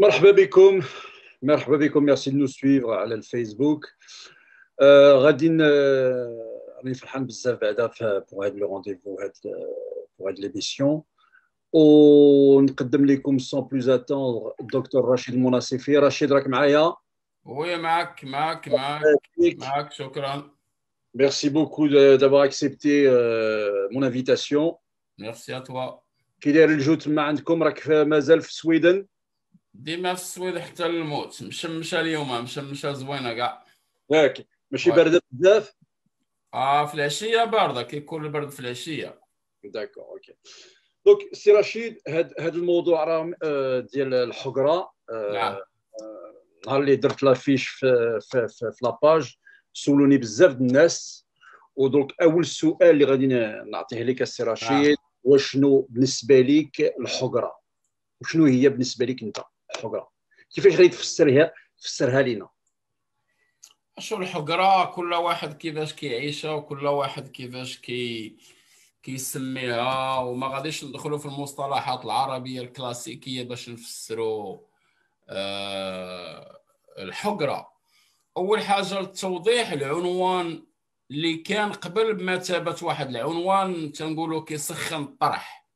مرحبا بكم. مرحبا بكم. Merci de suivre على الفيسبوك. آه غادي راني فرحان بزاف بعدا pour هاد le rendez-vous هاد pour هاد l'émission ونقدم لكم sans plus attendre الدكتور رشيد المناصفي. رشيد راك معايا؟ oui معك معك معك معك شكرا. Merci beaucoup d'avoir accepté euh, mon invitation. Merci à toi. كي داير الجو تما عندكم راك مازال في السويدن ديما في السويد حتى الموت مشمشة اليوم مشمشة زوينة كاع. ياك ماشي بارده بزاف؟ آه في العشية بارده كيكون البرد في العشية. d'accord OK. donc سي رشيد هاد هاد الموضوع راه آه، ديال الحقرة آه، نعم. نهار اللي درت l'affiche في في, في, في la page سولوني بزاف الناس. ودونك أول سؤال اللي غادي نعطيه لك السي رشيد نعم. وشنو بالنسبة لك الحقرة؟ وشنو هي بالنسبة لك أنت؟ الحقره كيفاش غادي تفسرها تفسرها لينا؟ شو الحقره كل واحد كيفاش كيعيشها وكل واحد كيفاش كي كيسميها وما غاديش ندخلوا في المصطلحات العربية الكلاسيكية باش نفسروا آه الحقره أول حاجة للتوضيح العنوان اللي كان قبل بمثابه واحد العنوان تنقولوا كيسخن الطرح.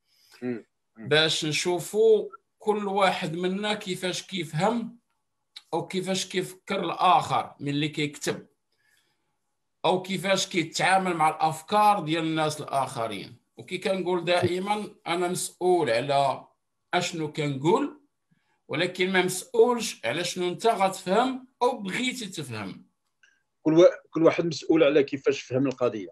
باش نشوفوا كل واحد منا كيفاش كيفهم أو كيفاش كيفكر الآخر من اللي كيكتب أو كيفاش كيتعامل مع الأفكار ديال الناس الآخرين. وكي كنقول دائما أنا مسؤول على أشنو كنقول ولكن ما مسؤولش على شنو أنت غتفهم أو بغيتي تفهم. كل و... كل واحد مسؤول على كيفاش فهم القضية.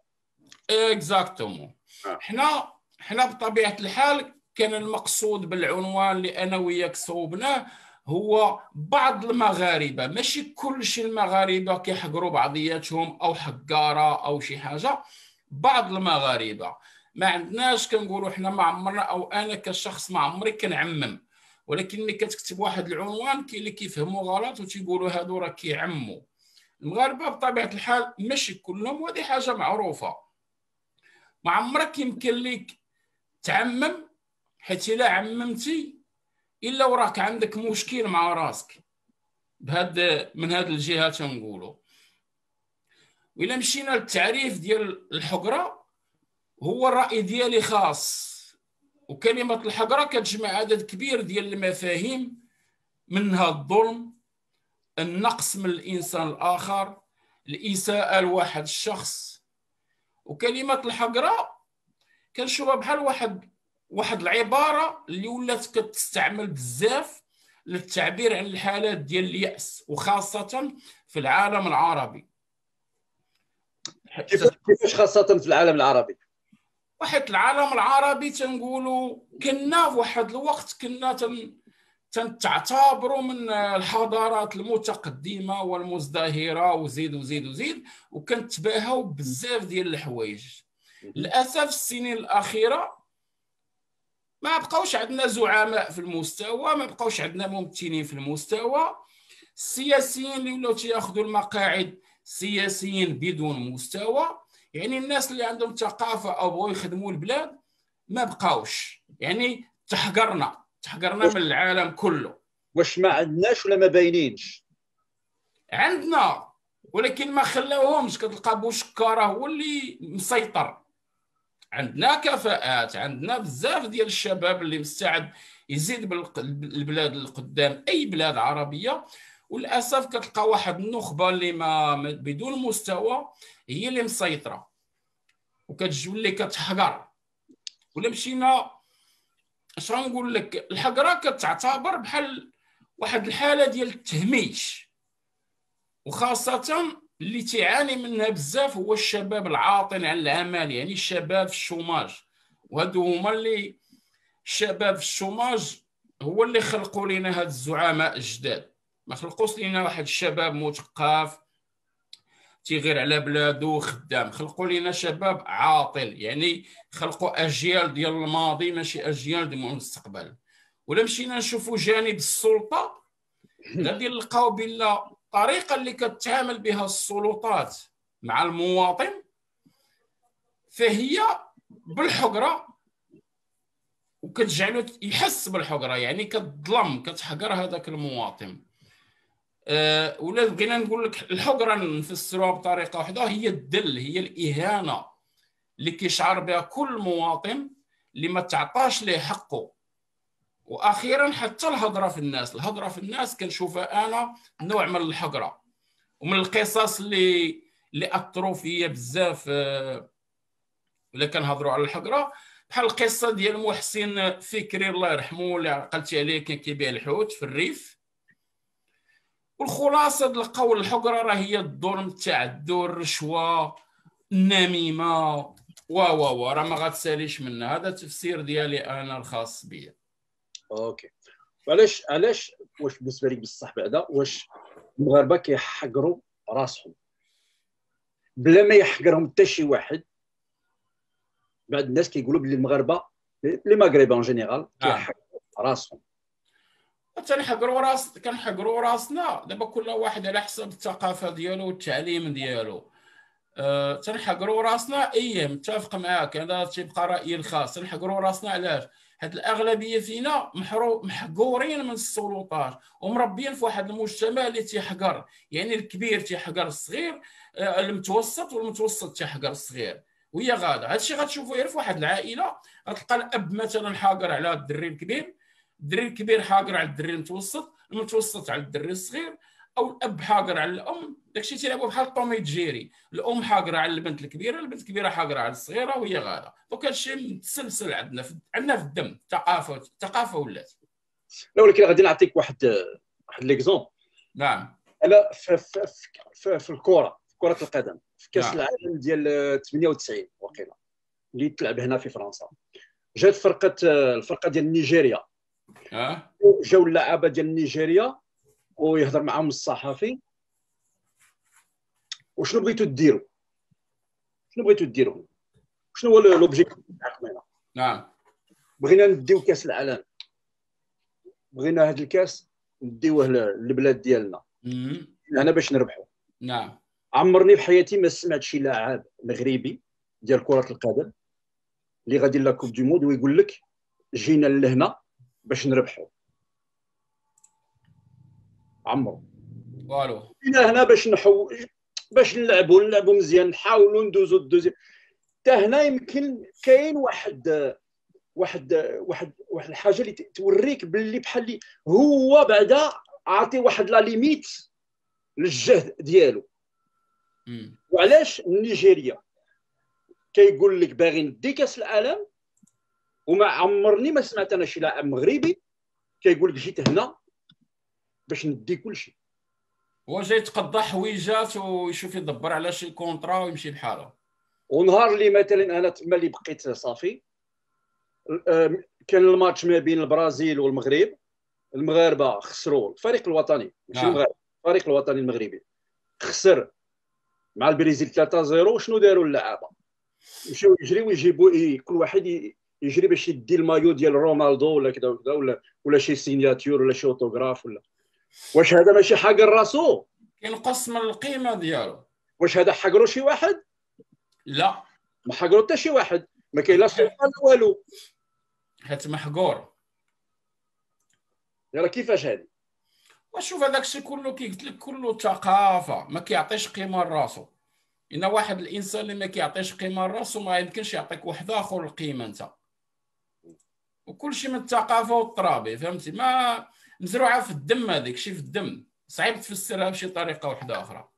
اكزاكتومون آه. حنا حنا بطبيعة الحال كان المقصود بالعنوان اللي أنا وياك صوبناه هو بعض المغاربة. ماشي كل شيء المغاربة كيحقروا بعضياتهم أو حقارة أو شي حاجة. بعض المغاربة. ما عندناش كنقولوا حنا ما عمرنا أو أنا كشخص ما عمري كنعمم. ولكن ملي كتكتب واحد العنوان كاين اللي كيفهموا غلط وتيقولوا هادو راه كيعموا المغاربة بطبيعة الحال ماشي كلهم وهذه حاجة معروفة. ما عمرك يمكن لك تعمم حيت إلا عممتي إلا وراك عندك مشكل مع راسك. بهاد من هاد الجهه تنقولوا وإلا مشينا للتعريف ديال الحقرة هو الرأي ديالي خاص. وكلمة الحقرة كتجمع عدد كبير ديال المفاهيم منها الظلم النقص من الإنسان الآخر الإساءة لواحد الشخص. وكلمة الحقرة كنشوفها بحال واحد واحد العبارة اللي ولات كتستعمل بزاف للتعبير عن الحالات ديال اليأس وخاصة في العالم العربي. كيفاش خاصة في العالم العربي؟ واحد العالم العربي تنقولوا كنا في واحد الوقت كنا تن تنتعتبروا من الحضارات المتقدمة والمزدهرة وزيد وزيد وزيد وكنتباهوا بزاف ديال الحوايج. للأسف السنين الأخيرة ما بقاوش عندنا زعماء في المستوى ما بقاوش عندنا ممثلين في المستوى. السياسيين اللي ولاو تياخذوا المقاعد سياسيين بدون مستوى. يعني الناس اللي عندهم ثقافة أو بغوا يخدموا البلاد ما بقاوش. يعني تحقرنا تحقرنا من العالم كله. واش ما عندناش ولا ما باينينش؟ عندنا ولكن ما خلاوهمش. كتلقى بوشكارة هو اللي مسيطر. عندنا كفاءات عندنا بزاف ديال الشباب اللي مستعد يزيد بالبلاد القدام أي بلاد عربية وللأسف كتلقى واحد النخبة اللي ما بدون مستوى هي اللي مسيطرة وكتجولي كتحقر. ولا مشينا اش غنقول لك؟ الحقرة كتعتبر بحال واحد الحالة ديال التهميش وخاصة اللي تعاني منها بزاف هو الشباب العاطل عن العمل يعني الشباب في الشوماج. وهادو هما اللي الشباب في الشوماج هو اللي خلقوا لنا هاد الزعماء الجداد. ما خلقوش لنا واحد الشباب مثقف تيغير على بلادو خدام. خلقوا لنا شباب عاطل يعني خلقوا أجيال ديال الماضي ماشي أجيال ديال المستقبل. ولا مشينا نشوفوا جانب السلطة؟ غادي نلقاو بلا الطريقة اللي كتعامل بها السلطات مع المواطن فهي بالحقرة وكتجعلو يحس بالحقرة يعني كتظلم كتحقر هذاك المواطن. أه ولا بغينا نقول لك الحقرة نفسروها بطريقة واحدة هي الدل هي الإهانة اللي كيشعر بها كل مواطن اللي ما تعطاش ليه حقه. وأخيرا حتى الهضرة في الناس. الهضرة في الناس كنشوفها أنا نوع من الحقرة ومن القصص اللي اللي أثروا فيا بزاف أه إلا كنهضروا على الحقرة. بحال القصة ديال محسن فكري الله يرحمه اللي عقلتي عليه كان كيبيع الحوت في الريف. والخلاصة ديال القول الحقرة راه هي الظلم التعدي الرشوه النميمه وا وا وا راه ما غتساليش منها. هذا التفسير ديالي أنا الخاص بيا. OK. علاش علاش واش بالنسبة لك بصح بعدا واش المغاربة كيحقروا راسهم؟ بلا ما يحقرهم حتى شي واحد بعض الناس كيقولوا بلي المغاربة les Maghrébins en général كيحقروا راسهم. تنحقروا راس كنحقروا راسنا. دابا كل واحد على حسب الثقافة ديالو والتعليم ديالو. أه تنحقروا راسنا اي متفق معاك. هذا تيبقى رأيي الخاص. تنحقروا راسنا علاش؟ حيت الأغلبية فينا محرو محقورين من السلطات ومربيين في واحد المجتمع اللي تيحقر يعني الكبير تيحقر الصغير أه المتوسط والمتوسط تيحقر الصغير. وهي غاده هادشي غتشوفوا غير في واحد العائلة غتلقى الأب مثلا حاقر على الدري الكبير الدري الكبير حاقر على الدري المتوسط المتوسط على الدري الصغير أو الأب حاقر على الأم داكشي تيلعبوا بحال طومي جيري الأم حاقرة على البنت الكبيرة البنت الكبيرة حاقرة على الصغيرة وهي غاده donc هادشي متسلسل عندنا في عندنا في الدم. ثقافه ثقافة ولات. لا ولكن غادي نعطيك واحد واحد l'exemple. نعم. أنا في, في, في, في الكرة في كرة القدم في كأس نعم. العالم ديال 98 وقيله اللي تلعب هنا في فرنسا. جات فرقه الفرقة ديال نيجيريا. آه جاو اللعابه ديال نيجيريا ويهضر معاهم الصحفي. وشنو بغيتو ديروا شنو بغيتو ديروا شنو هو l'objectif تاعكم هنا؟ نعم. بغينا نديو كاس العالم. بغينا هذا الكاس نديوه للبلاد ديالنا. هنا باش نربحوا نعم. عمرني في حياتي ما سمعت شي لاعب مغربي ديال كرة القدم اللي غادي la Coupe du monde ويقول لك جينا لهنا باش نربحوا عمرو. والو. جينا هنا باش نحو باش نلعبوا نلعبوا مزيان نحاولوا ندوزوا الدوزي حتى هنا يمكن كاين واحد واحد واحد واحد الحاجة اللي توريك باللي بحال اللي هو بعدا عاطي واحد la limite للجهد ديالو. وعلاش نيجيريا؟ كيقول لك باغي ندي كاس العالم وما عمرني ما سمعت أنا شي لاعب مغربي كيقول لك جيت هنا باش ندي كل شيء هو جاي يتقضى حويجات ويشوف يدبر على شي contrat ويمشي بحاله ونهار اللي مثلا أنا تما اللي بقيت صافي كان الماتش ما بين البرازيل والمغرب المغاربة خسروا الفريق الوطني ماشي نعم. المغرب الفريق الوطني المغربي خسر مع البرازيل 3 0 شنو داروا اللعابة؟ مشاو يجريو ويجيبوا كل واحد يجري باش يدي المايو ديال رونالدو ولا كذا ولا ولا شي signature ولا شي autographe ولا. واش هذا ماشي حاجة راسو ينقص من القيمة ديالو. واش هذا حقرو شي واحد؟ لا. ما حقرو حتى شي واحد. ما كاين لا سلطه لا والو. حيت محقور. يلا كيفاش هذه؟ وشوف هذاك الشيء كله كي قلت لك كله ثقافة. ما كيعطيش قيمة لراسو إن واحد الإنسان اللي ما كيعطيش قيمة لراسو ما يمكنش يعطيك واحد آخر القيمة أنت. وكل شيء من الثقافة والترابي فهمتي؟ ما مزروعة في الدم هذيك شي في الدم. صعيب تفسرها بشي طريقة واحدة أخرى.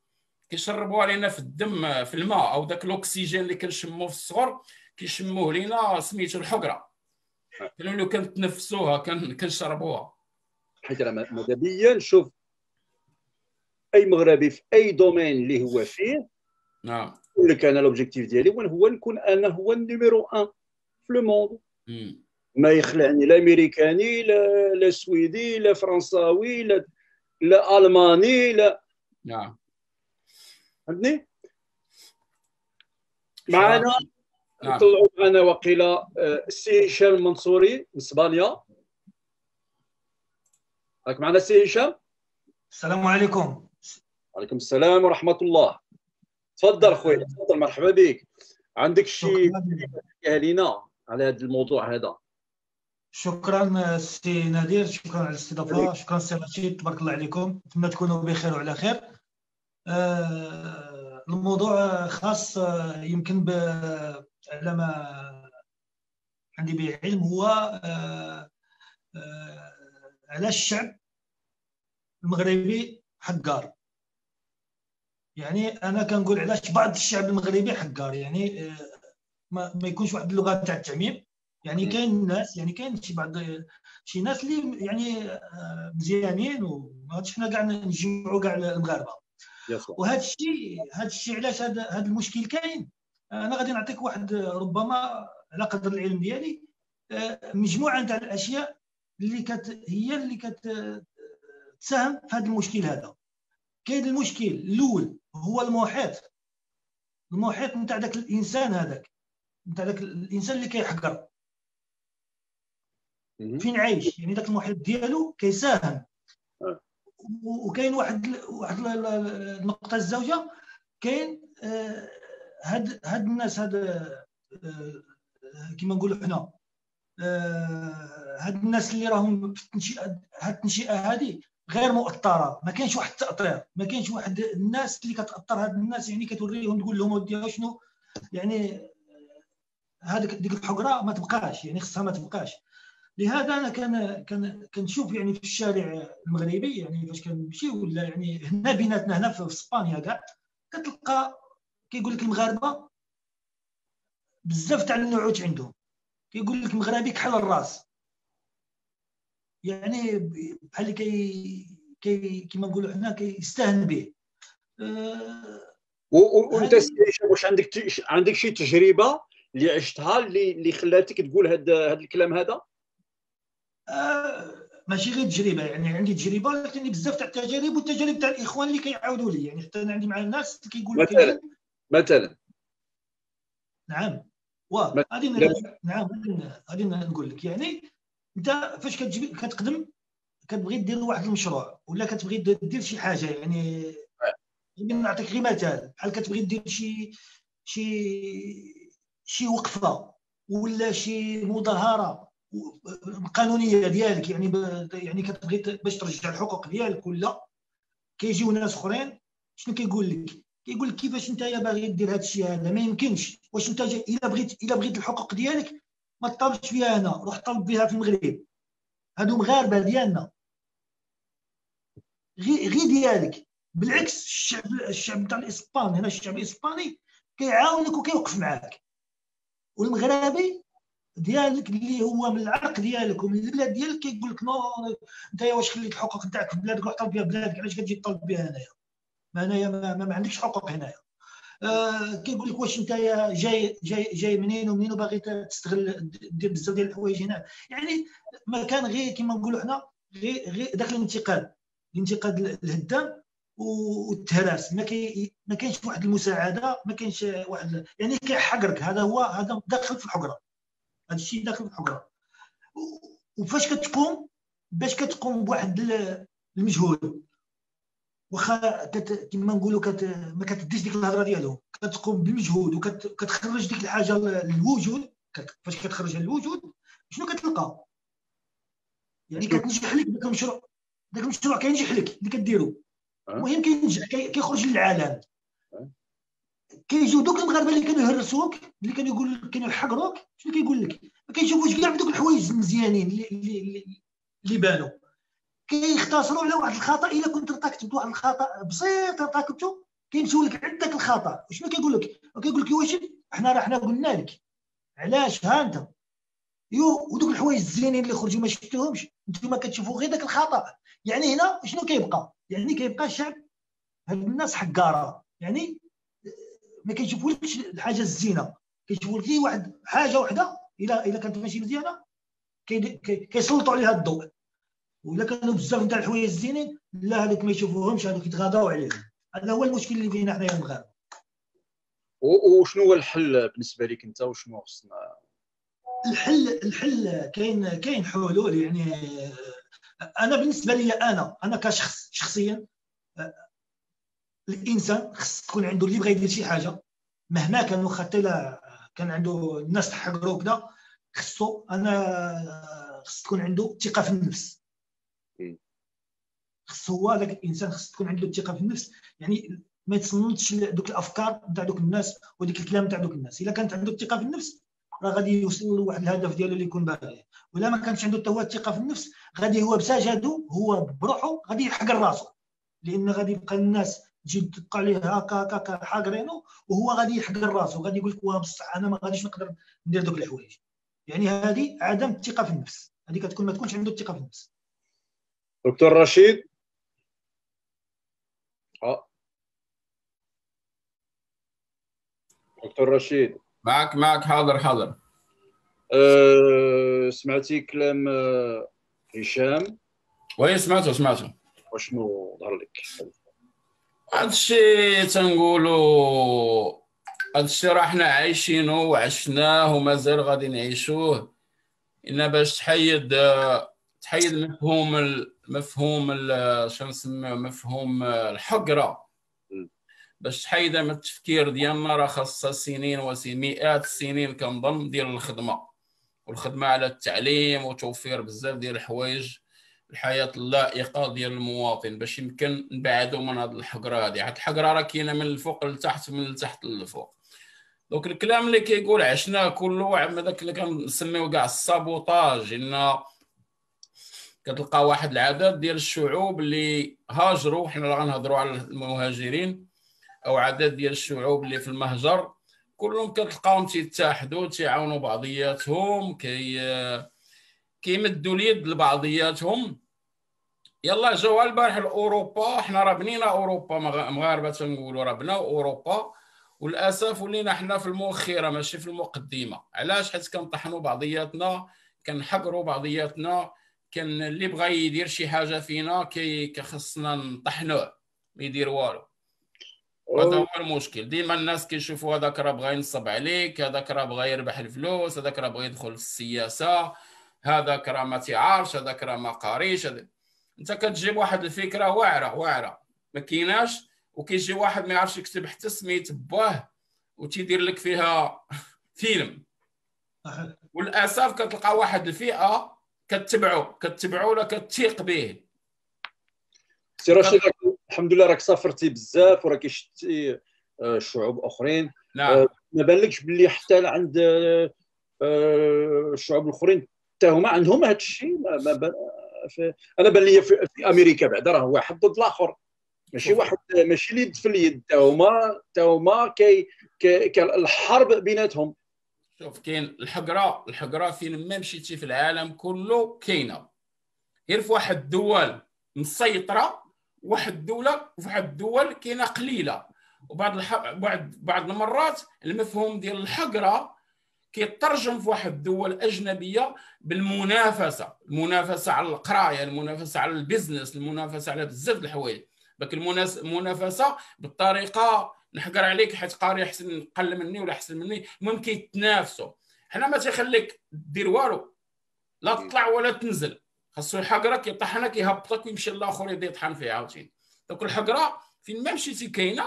كيشربوها لينا في الدم في الماء أو داك الأكسجين اللي كنشموه في الصغر كيشموه لينا سميتو الحقره لو كنتنفسوها كنشربوها. حيت راه ماذا بيا نشوف أي مغربي في أي domaine اللي هو فيه نعم. يقول لك أنا l'objectif ديالي هو نكون أنا هو ال numéro 1 في le monde ما يخلعني لا أمريكاني لا لا سويدي لا فرنساوي لا لا ألماني لا. نعم. فهمتني؟ معنا نعم. طلعوا معنا وقيله السي هشام المنصوري من إسبانيا. راك معنا السي هشام؟ السلام عليكم. وعليكم السلام ورحمة الله. تفضل خويا تفضل مرحبا بك. عندك شي لينا على هذا الموضوع هذا؟ شكرا سي نادير شكرا على الاستضافة شكرا سي رشيد تبارك الله عليكم. نتمنى تكونوا بخير وعلى خير. آه الموضوع خاص يمكن على ما عندي به علم هو آه آه على الشعب المغربي حقار. يعني أنا كنقول علاش بعض الشعب المغربي حقار يعني آه، ما, ما يكونش واحد اللغة تاع التعميم. يعني كاين ناس يعني كاين شي بعض شي ناس اللي يعني آه، مزيانين وما حنا كاع نجمعوا كاع المغاربة. وهذا الشيء هذا الشيء علاش هذا المشكل كاين؟ أنا غادي نعطيك واحد ربما على قدر العلم ديالي آه، مجموعة تاع الأشياء اللي كت هي اللي كتساهم في هذا المشكل هذا. كاين المشكل الأول هو المحيط المحيط نتاع ذاك الإنسان هذاك نتاع ذاك الإنسان اللي كيحقر. فين عايش؟ يعني ذاك المحيط ديالو كيساهم. آه. وكاين واحد واحد النقطة الزوجه كاين آه، هاد هاد الناس هاد آه، كما نقولوا حنا هاد الناس اللي راهم في التنشئه هاد التنشئة هذه غير مؤطره ما كاينش واحد التأطير. ما كاينش واحد الناس اللي كتاطر هاد الناس يعني كتوريهم تقول لهم ودي شنو؟ يعني هذيك ديك الحقرة ما تبقاش. يعني خصها ما تبقاش. لهذا أنا كان كان كنشوف يعني في الشارع المغربي يعني فاش كنمشي ولا يعني هنا بيناتنا هنا في إسبانيا كاع كتلقى كيقول لك المغاربة بزاف تاع النعوت عندهم. كيقول لك مغربي كحل الراس. يعني بحال اللي كي كي كيما نقولوا حنا كيستهن به. أه وأنت واش عندك عندك شي تجربة اللي عشتها اللي اللي خلاتك تقول هذا هذا الكلام هذا؟ ماشي غير تجربة يعني عندي تجربة لكن بزاف تاع التجارب والتجارب تاع الإخوان اللي كيعاودوا لي يعني حتى أنا عندي مع الناس كيقولوا مثلا مثلا. نعم. غادي نعم غادي نقول لك يعني أنت فاش كتجي كتقدم كتبغي دير واحد المشروع ولا كتبغي دير شي حاجة يعني نعطيك غير مثال بحال كتبغي دير شي شي شي وقفة ولا شي مظاهرة قانونيه ديالك يعني. يعني كتبغي باش ترجع الحقوق ديالك ولا؟ كيجيو ناس أخرين شنو كيقول لك؟ كيقول لك كيفاش أنت باغي دير هذا الشيء هذا؟ ما يمكنش. واش أنت إلا بغيت إلا بغيت الحقوق ديالك ما تطالبش فيها هنا روح طلب بها في المغرب. هادو مغاربة ديالنا. غير غير ديالك. بالعكس الشعب الشعب تاع الاسبان هنا الشعب الإسباني كيعاونك وكيوقف معاك. والمغربي ديالك اللي هو من العرق ديالك ومن البلاد ديالك كيقول لك non انت واش خليت الحقوق نتاعك في بلادك روح طلب بها بلادك علاش كتجي تطلب بها هنايا؟ ما هنايا ما, ما, ما عندكش حقوق هنايا. آه كيقول لك واش انت جاي جاي جاي منين ومنين وباغي تستغل دير بزاف ديال الحوايج هنا. يعني ما كان غير كما نقولوا حنا غير غير داك الانتقاد الانتقاد الهدام والتهراس ما كي ما كاينش واحد المساعدة ما كاينش واحد يعني كيحقرك. هذا هو هذا داخل في الحقرة. هذا الشيء داخل في الحقره وفاش كتقوم؟ باش كتقوم بواحد المجهود. واخا كما نقولوا كت... ما كتديش ديك الهضرة ديالهم كتقوم بالمجهود وكتخرج ديك الحاجة للوجود. فاش كتخرجها للوجود شنو كتلقى؟ يعني كتنجح لك داك المشروع. داك المشروع كينجح لك اللي كديرو. المهم كينجح كيخرج للعالم. كيجيو دوك المغاربة اللي كانوا يهرسوك اللي كانوا يقول كانوا يحقروك شنو كيقول لك؟ ما كيشوفوش كاع دوك الحوايج المزيانين اللي اللي, اللي بانوا. كيختصروا على واحد الخطأ إلا كنت ارتكبت بواحد الخطأ بسيط ارتكبته كيمشيو لك عندك الخطأ. شنو كيقول لك؟ كيقول لك واش؟ حنا راه حنا قلنا لك. علاش؟ ها أنت. يو ودوك الحوايج الزينين اللي خرجوا ما شفتوهمش. أنتم كتشوفوا غير داك الخطأ. يعني هنا شنو كيبقى؟ يعني كيبقى الشعب هاد الناس حقارة. يعني ما كيشوفولكش الحاجة الزينة. كيشوفوا لك واحد حاجة وحدة الا إلا كانت ماشي مزيانة كيسلطوا عليها الضوء. ولا كانوا بزاف تاع الحوايج الزينين لا هذوك ما يشوفوهمش هذوك يتغاضاو عليهم. هذا هو المشكل اللي فينا حنايا المغاربه وشنو هو الحل بالنسبة لك أنت؟ وشنو خصنا؟ الحل الحل كاين كاين حلول يعني أنا بالنسبة لي أنا أنا كشخص شخصيا الإنسان خص تكون عنده اللي بغى يدير شي حاجة. مهما كان واخا حتى كان عنده الناس تحقروا كذا خصو أنا خص تكون عنده ثقة في النفس. خص هو هذاك الإنسان خص تكون عنده ثقة في النفس. يعني ما يتصنتش دوك الأفكار تاع دوك الناس وديك الكلام تاع دوك الناس. إلا كانت عنده الثقه في النفس راه غادي يوصل لواحد الهدف ديالو اللي يكون باغي. ولا ما كانش عنده حتى هو الثقه في النفس غادي هو بسجده هو بروحه غادي يحقر راسو. لأن غادي يبقى الناس تجي تبقى عليه هكا هكا هكا حاقرينو وهو غادي يحقر راسو غادي يقول لك واه بصح أنا ما غاديش نقدر ندير دوك الحوايج. يعني هذه عدم الثقة في النفس. هذه كتكون ما تكونش عنده الثقة في النفس. دكتور رشيد؟ آه. دكتور رشيد. معك معك حاضر حاضر. أه سمعتي كلام أه هشام؟ وي سمعته سمعته. وشنو ظهر لك؟ هادشي تنقولوا هادشي راه حنا عايشينه وعشناه ومازال غادي نعيشوه. ان باش تحيد تحيد مفهوم مفهوم شنو نسميو مفهوم الحقرة. باش تحيدها من التفكير ديالنا راه خاصها سنين وسنين مئات السنين كنظن ديال الخدمة. والخدمة على التعليم وتوفير بزاف ديال الحوايج. الحياة اللائقة ديال المواطن باش يمكن نبعدوا من هذه الحقرة هذه حيت الحقرة راه كاينة من الفوق لتحت من التحت للفوق. دونك الكلام اللي كيقول عشناه كله هذاك اللي كنسميو كاع السابوتاج إن كتلقى واحد العدد ديال الشعوب اللي هاجروا حنا غنهضروا على المهاجرين أو عدد ديال الشعوب اللي في المهجر. كلهم كتلقاهم تيتحدوا تيعاونوا بعضياتهم كي كيمدوا اليد لبعضياتهم. يلا جاو البارح لاوروبا حنا راه بنينا أوروبا مغاربة تنقولوا راه بناو أوروبا. وللأسف ولينا حنا في المؤخرة ماشي في المقدمة. علاش؟ حيت كنطحنوا بعضياتنا كنحقروا بعضياتنا كان اللي بغى يدير شي حاجة فينا كي كخصنا نطحنوه ما يدير والو. هذا هو المشكل. ديما الناس كيشوفوا هذاك راه بغى ينصب عليك هذاك راه بغى يربح الفلوس هذاك راه بغى يدخل في السياسة هذاك راه ما تيعارش هذاك راه ما قاريش هذا انت كتجيب واحد الفكرة واعرة واعرة. ما كيناش وكيجي واحد ما يعرفش يكتب حتى سميت باه وتيدير لك فيها فيلم. وللاسف كتلقى واحد الفئة كتبعو كتبعو ولا كتثيق به. سي رشيد الحمد لله راك سافرتي بزاف وراك شفتي آه، شعوب أخرين. نعم. آه، ما بالكش باللي حتى عند آه، الشعوب الأخرين حتى هما عندهم هذا الشيء أنا بان لي في, في أمريكا بعدا راه واحد ضد الآخر. ماشي واحد ماشي اليد في اليد حتى هما حتى هما كي, كي الحرب بيناتهم. شوف كاين الحقرة الحقرة فين ما مشيتي في العالم كله كاينة. غير في واحد الدول مسيطرة واحد الدولة واحد الدول كاينة قليلة. وبعض الح... بعض بعض المرات المفهوم ديال الحقرة كيترجم في واحد الدول اجنبيه بالمنافسة المنافسة على القراية المنافسة على البزنس المنافسة على بزاف د الحوايج. داك المنافسة بالطريقة نحقر عليك حيت قاري أحسن قل مني ولا أحسن مني المهم كيتنافسوا. حنا ما تيخليك دير والو. لا تطلع ولا تنزل. خاصو يحقرك يطحنك يهبطك ويمشي الآخر يبدا يطحن فيه عاوتاني. دوك الحقرة فين ما مشيتي كاينة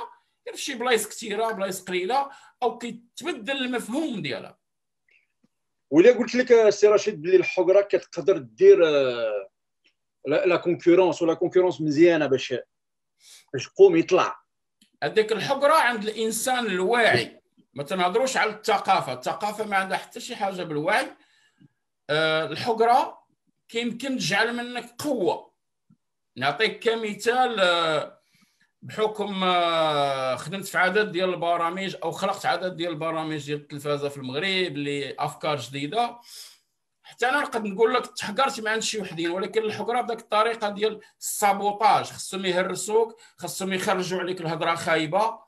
غير في شي بلايص كثيره بلايص قليلة أو كيتبدل المفهوم ديالها. ولا قلت لك سي رشيد بلي الحقرة كتقدر دير آه، la concurrence ولا concurrence مزيانة باش باش يقوم يطلع. هذيك الحقرة عند الإنسان الواعي. ما تنهضروش على الثقافة. الثقافة ما عندها حتى شي حاجة بالوعي أه الحقرة كيمكن تجعل منك قوة. نعطيك كمثال أه بحكم أه خدمت في عدد ديال البرامج أو خلقت عدد ديال البرامج ديال التلفازة في المغرب اللي افكار جديدة. حتى أنا نقدر نقول لك تحقرت مع شي وحدين ولكن الحقره بداك الطريقة ديال السابوتاج. خصهم يهرسوك خصهم يخرجوا عليك الهضرة خايبة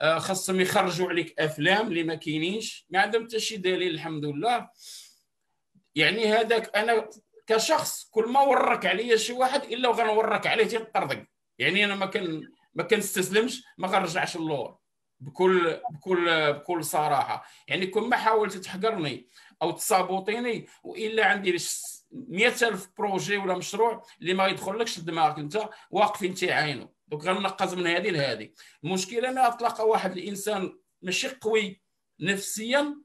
آه، خصهم يخرجوا عليك أفلام اللي ما كاينينش. ما عندهم حتى شي دليل الحمد لله. يعني هذاك أنا كشخص كل ما ورك عليا شي واحد إلا وغنورك عليه تيطردق يعني أنا ما كان ما كنستسلمش ما غنرجعش اللور بكل بكل بكل صراحة. يعني كل ما حاولت تحقرني أو تسابوطيني وإلا عندي 100000 projet ولا مشروع اللي ما يدخلكش لدماغك أنت واقفين تيعاينوا donc غنقز من هذه لهذه. المشكلة ما تلقى واحد الإنسان ماشي قوي نفسيا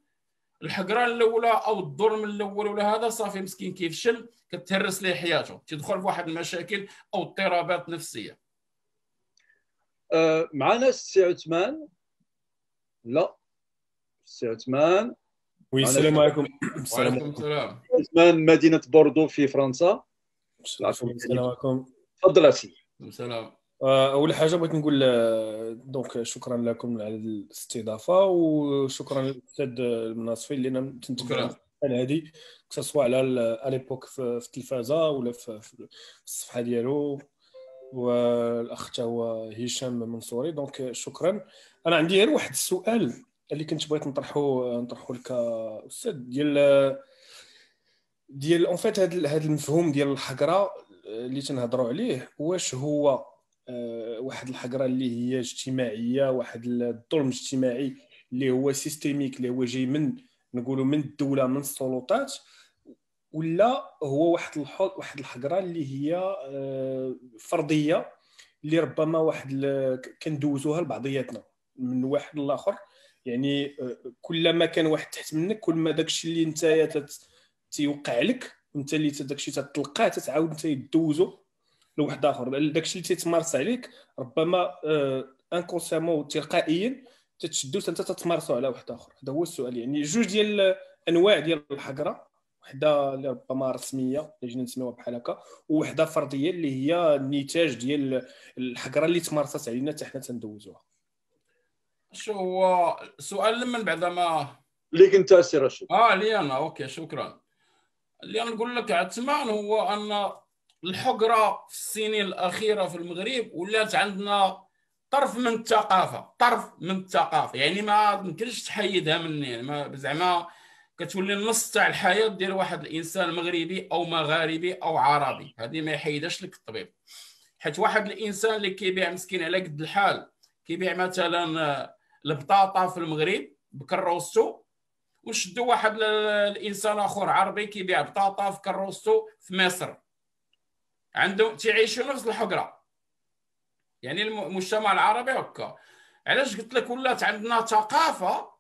الحقرة الأولى أو الظلم الأول ولا هذا صافي مسكين كيفشل كتهرس ليه حياته. تدخل في واحد المشاكل أو اضطرابات نفسية. أه معنا السي عثمان؟ لا. السي عثمان. oui السلام عليكم. السلام عليكم. عثمان مدينة بوردو في فرنسا. السلام عليكم. تفضل أسي. السلام. آه، أول حاجة بغيت نقول آه، donc شكرا لكم على الاستضافة وشكرا للأستاذ المناصفي اللي تنتبه على هذه سواء على الفيسبوك في التلفازة ولا في الصفحة ديالو. والاخ هو هشام منصوري. donc شكرا. أنا عندي غير واحد السؤال اللي كنت بغيت نطرحه نطرحه لك أستاذ. ديال ديال en fait هذا المفهوم ديال الحقرة اللي تنهضروا عليه واش هو آه، واحد الحقرة اللي هي اجتماعية واحد الظلم الاجتماعي اللي هو systémique اللي هو جاي من نقولوا من الدولة من السلطات؟ ولا هو واحد واحد الحقرة اللي هي آه، فردية اللي ربما واحد كندوزوها لبعضياتنا من واحد لآخر. يعني آه، كلما كان واحد تحت منك كل ما داكشي اللي انت تيوقع لك انت اللي داكشي تتلقاه تتعاود انت دوزو لواحد آخر. داكشي اللي تيتمارس عليك ربما inconsciemment آه، تلقائيا تتشدو أنت تتمارسو على واحد آخر. هذا هو السؤال. يعني جوج ديال الأنواع ديال الحقرة. وحده اللي ربما رسمية اللي جينا نسميوها بحال هكا. وحده فردية اللي هي النتاج ديال الحقرة اللي تمارست علينا حتى حنا تندوزوها. شو هو سؤال من بعد ما ليك انت سي رشيد. آه لي أنا. OK شكرا. اللي نقول لك عثمان هو أن الحقرة في السنين الأخيرة في المغرب ولات عندنا طرف من الثقافة. طرف من الثقافة. يعني ما يمكنش تحيدها مني. يعني ما زعما كتولي النمط تاع الحياة ديال واحد الإنسان مغربي أو مغاربي أو عربي. هذه ما يحيدهاش لك الطبيب. حيت واحد الإنسان اللي كيبيع مسكين على قد الحال كيبيع مثلا البطاطا في المغرب بكروستو ونشدو واحد الإنسان آخر عربي كيبيع بطاطا في كروستو في مصر. عندهم تيعيشوا نفس الحقرة. يعني المجتمع العربي هكا. علاش قلت لك ولات عندنا ثقافة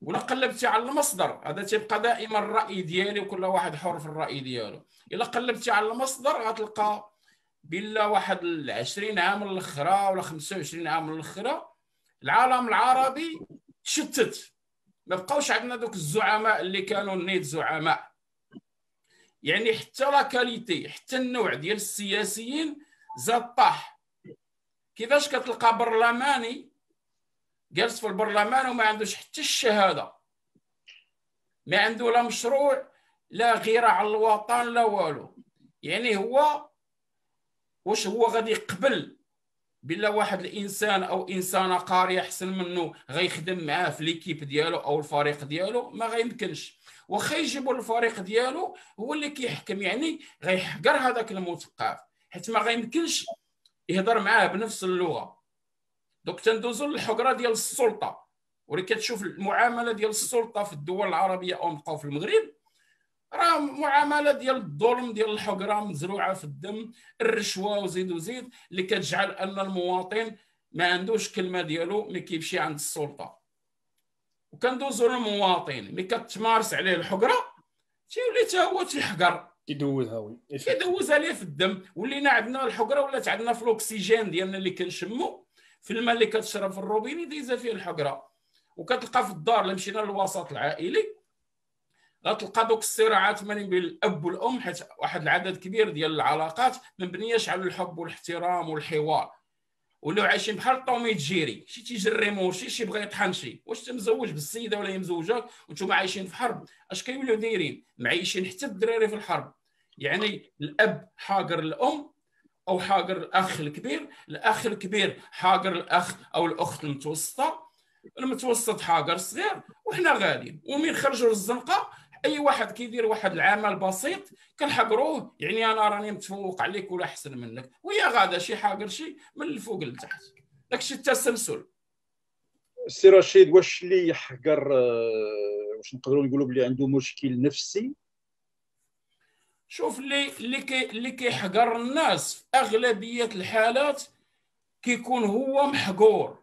ولا قلبتي على المصدر. هذا تيبقى دائما الرأي ديالي وكل واحد حر في الرأي ديالو. إلا قلبتي على المصدر غتلقى بلا واحد 20 عام الأخرى ولا 25 عام الأخرى العالم العربي تشتت ما بقاوش عندنا دوك الزعماء اللي كانوا نيت زعماء. يعني حتى لا كاليتي حتى النوع ديال السياسيين زاد طاح. كيفاش كتلقى برلماني جالس في البرلمان وما عندوش حتى الشهادة. ما عنده لا مشروع لا غيره على الوطن لا والو. يعني هو واش هو غادي يقبل بلا واحد الإنسان أو إنسانة قارية أحسن منه غيخدم معاه في ليكيب ديالو أو الفريق ديالو؟ ما غيمكنش. واخا يجيبوا الفريق ديالو هو اللي كيحكم يعني غيحقر هذاك المثقف حيت ما غيمكنش يهضر معاه بنفس اللغة. دوك تندوزو للحقرة ديال السلطة. ولكن كتشوف المعاملة ديال السلطة في الدول العربية أو نبقاو في المغرب. راه معاملة ديال الظلم ديال الحقرة مزروعة في الدم الرشوة وزيد وزيد اللي كتجعل أن المواطن ما عندوش كلمة ديالو ملي كيمشي عند السلطة. وكندوزو للمواطن. ملي كتمارس عليه الحقرة تيولي حتى هو تيحقر. يدوزها وي. يدوزها ليه في الدم؟ ولينا عندنا الحقرة ولات عندنا في الأكسجين ديالنا اللي كنشمو؟ في الماء اللي كتشرب في الروبيني دايزه فيه الحقرة. وكتلقى في الدار اللي مشينا للوسط العائلي. غتلقى دوك الصراعات ما بين الأب والأم حيت واحد العدد كبير ديال العلاقات مبنياش على الحب والاحترام والحوار. ولاو عايشين بحال Tom et Jerry. شي تيجري مور شي بغى يطحن شي. واش انت مزوج بالسيدة ولا هي مزوجه وأنتم عايشين في حرب. اش كيوليو دايرين؟ معيشين حتى الدراري في الحرب. يعني الأب حاقر الأم أو حاقر الأخ الكبير الأخ الكبير حاقر الأخ أو الأخت المتوسطة المتوسط حاقر صغير وحنا غاديين. ومن خرجوا للزنقة أي واحد كيدير واحد العمل بسيط كنحقروه يعني أنا راني متفوق عليك ولا أحسن منك. ويا غادا شي حاقر شي من الفوق لتحت. داكشي التسلسل سي رشيد واش اللي يحقر آه، واش نقدروا نقولوا بلي عنده مشكل نفسي؟ شوف اللي اللي كي اللي كيحقر الناس في أغلبية الحالات كيكون هو محقور.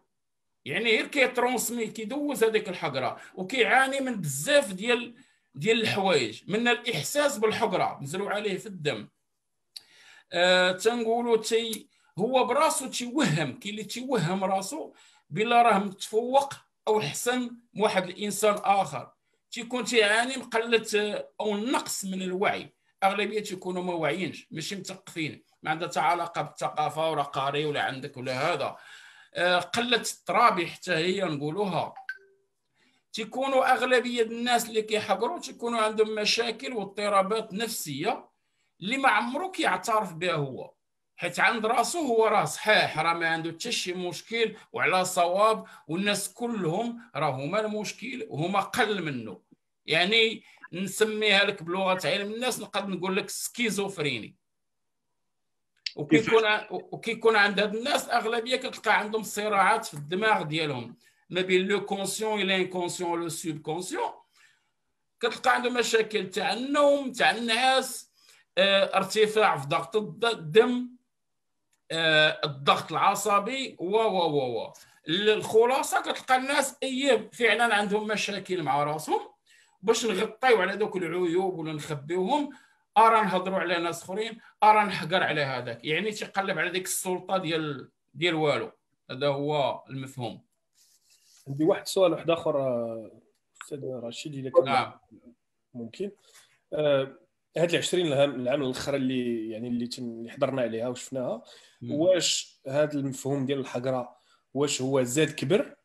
يعني غير كي transmet كيدوز هذيك الحقرة وكيعاني من بزاف ديال ديال الحوايج من الإحساس بالحقرة نزلوا عليه في الدم. آه تنقولوا تي هو براسو تيوهم كاين اللي تيوهم راسو بلا راه متفوق أو احسن من واحد الإنسان آخر. تيكون تيعاني من قلة أو نقص من الوعي. أغلبية تيكونوا ما واعيينش ماشي مثقفين ما عندها حتى علاقة بالثقافة ولا قاري ولا عندك ولا هذا. آه، قلة الترابي حتى هي نقولوها. تيكونوا أغلبية الناس اللي كيحقروا تيكونوا عندهم مشاكل واضطرابات نفسية اللي ما عمرو كيعترف بها هو. حيت عند راسو هو راه صحيح راه ما عنده حتى شي مشكل وعلى صواب والناس كلهم راه هما المشكل وهما قل منه. يعني نسميها لك بلغة علم النفس نقدر نقول لك schizophrénie. وكيكون وكيكون عند هاد الناس أغلبية كتلقى عندهم صراعات في الدماغ ديالهم. ما بين le conscient و l'inconscient le subconscient كتلقى عندهم مشاكل تاع النوم تاع النعاس آه ارتفاع في ضغط الدم آه الضغط العصبي و و و و. الخلاصة كتلقى الناس أي فعلا عندهم مشاكل مع راسهم. باش نغطيو على دوك العيوب ولا نخبيوهم ارى نهضروا على ناس آخرين ارى نحقر على هذاك. يعني تيقلب على ديك السلطة ديال ديال والو. هذا هو المفهوم. عندي واحد السؤال واحد آخر أستاذ رشيد إذا كان نعم. ممكن. آه هاد ال 20 العام الآخر اللي يعني اللي اللي حضرنا عليها وشفناها واش هذا المفهوم ديال الحقرة واش هو زاد كبر؟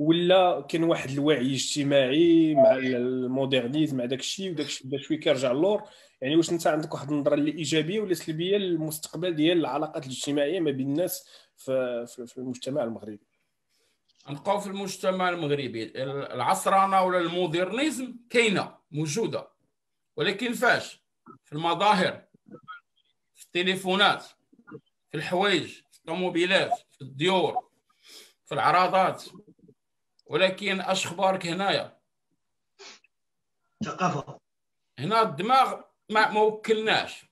ولا كان واحد الوعي اجتماعي مع ال modernisme مع داك الشيء وداك الشيء بدا شوية كيرجع اللور. يعني واش انت عندك واحد النظرة اللي إيجابية ولا سلبية للمستقبل ديال العلاقات الاجتماعية ما بين الناس في, في المجتمع المغربي؟ نبقاو في المجتمع المغربي. العصرنه ولا المودرنيزم كاينة موجودة. ولكن فاش؟ في المظاهر في التليفونات في الحوايج في الطوموبيلات في الديور في العراضات. ولكن اش أخبارك هنايا؟ ثقافه هنا الدماغ ما, ما وكلناش.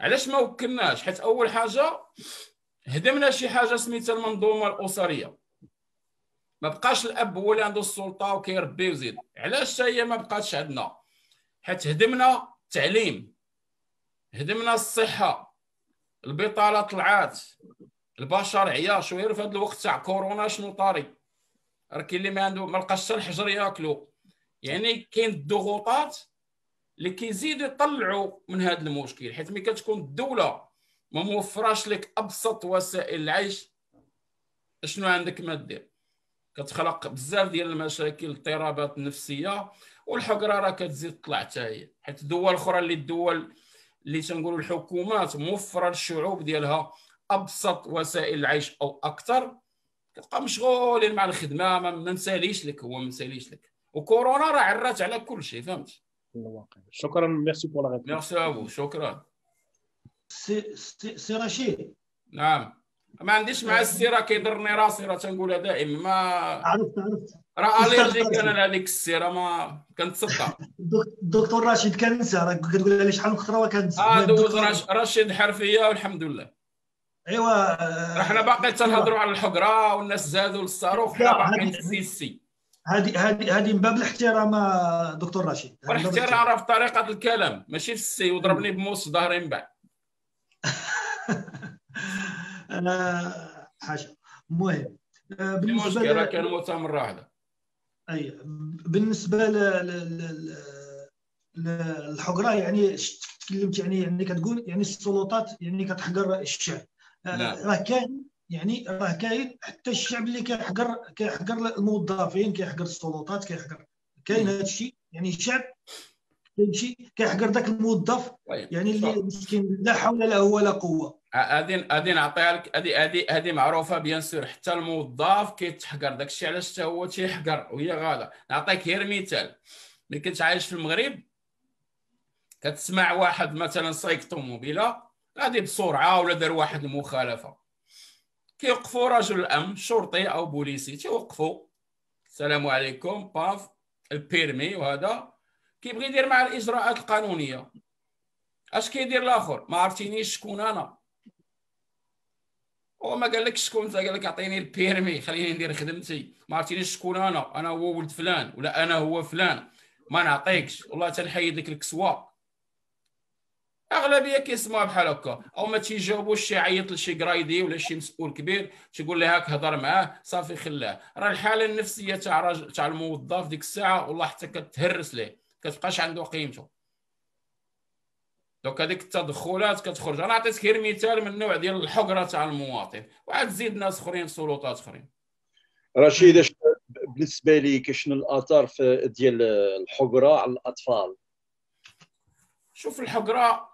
علاش ما وكلناش؟ حيت اول حاجة هدمنا شي حاجة سميتها المنظومة الأسرية. ما بقاش الأب هو اللي عنده السلطة وكيربي ويزيد. علاش هي ما بقاتش عندنا؟ حيت هدمنا التعليم. هدمنا الصحة. البطالة طلعات. البشر عيا شوية في هذا الوقت تاع كورونا شنو طاري؟ راه كاين اللي ما عنده ما لقاش حتى الحجر ياكلو. يعني كاين الضغوطات اللي كيزيدوا يطلعوا من هذا المشكل حيت ملي كتكون الدولة ما موفراش لك أبسط وسائل العيش شنو عندك ما دير؟ كتخلق بزاف ديال المشاكل الاضطرابات النفسية والحقرة راه كتزيد تطلع حتى هي. حيت دول أخرى اللي الدول اللي تنقولوا الحكومات موفرة للشعوب ديالها أبسط وسائل العيش أو أكثر كتبقى مشغولين مع الخدمة ما مساليش لك هو ما مساليش لك. وكورونا راه عرات على كل شيء فهمت؟ شكرا merci pour la merci à vous شكرا. سي سي, سي رشيد. نعم. ما عنديش مع السي راه كيضرني راسي راه تنقولها دائما ما عرفت عرفت. راه allergique أنا لهذيك السي راه ما كنتصدع الدكتور رشيد كنسى راه كتقول لي شحال من خطرة كنسى آه دوز رشيد حرفية والحمد لله. ايوا حنا باقي تنهضروا على الحقرة والناس زادوا للصاروخ حنا باقيين السيسي هذه هذه هذه من باب الاحترام دكتور رشيد والاحترام راه في طريقة الكلام. ماشي في السي وضربني بموس ظهري من بعد. أنا حاجة المهم بالنسبة راه كان مؤتمر واحد أي بالنسبة للحقره يعني تكلمت يعني يعني كتقول يعني السلطات يعني كتحقر الشعب راه كاين يعني راه كاين حتى الشعب اللي كيحقر كيحقر الموظفين كيحقر السلطات كيحقر كاين هذا الشيء يعني الشعب كاين كيحقر ذاك الموظف يعني اللي مسكين لا حول له ولا قوة. غادي غادي نعطيها لك هذه هذه هذه معروفة bien sûr. حتى الموظف كيتحقر داك الشيء علاش حتى هو تيحقر وهي غاده نعطيك غير مثال. ملي كنت عايش في المغرب كتسمع واحد مثلا سايق طوموبيلة. غادي بسرعة ولا دار واحد المخالفة. كيوقفوا رجل الأمن شرطي أو بوليسي تيوقفوا السلام عليكم باف ال permis وهذا. كيبغي يدير مع الإجراءات القانونية. أش كيدير الآخر؟ ما عرفتينيش شكون أنا. هو ما قال لك شكون انت قال لك أعطيني البيرمي خليني ندير خدمتي. ما عرفتينيش شكون أنا. أنا هو ولد فلان ولا أنا هو فلان. ما نعطيكش. والله تنحيد لك الكسوة. أغلبية كيسموها بحال هكا. أو ما تيجاوبوش شي عيط لشي قرايدي ولا شي مسؤول كبير تيقول له هاك هضر معاه صافي خلاه. راه الحالة النفسية تاع راجل تاع الموظف ديك الساعة والله حتى كتهرس ليه. كتبقاش عنده قيمته. donc هذيك التدخلات كتخرج. أنا عطيتك غير مثال من النوع ديال الحقرة تاع المواطن. وعاد تزيد ناس أخرين سلطات أخرين. رشيد بالنسبة لي شنو الاثار ديال الحقرة على الأطفال؟ شوف الحقرة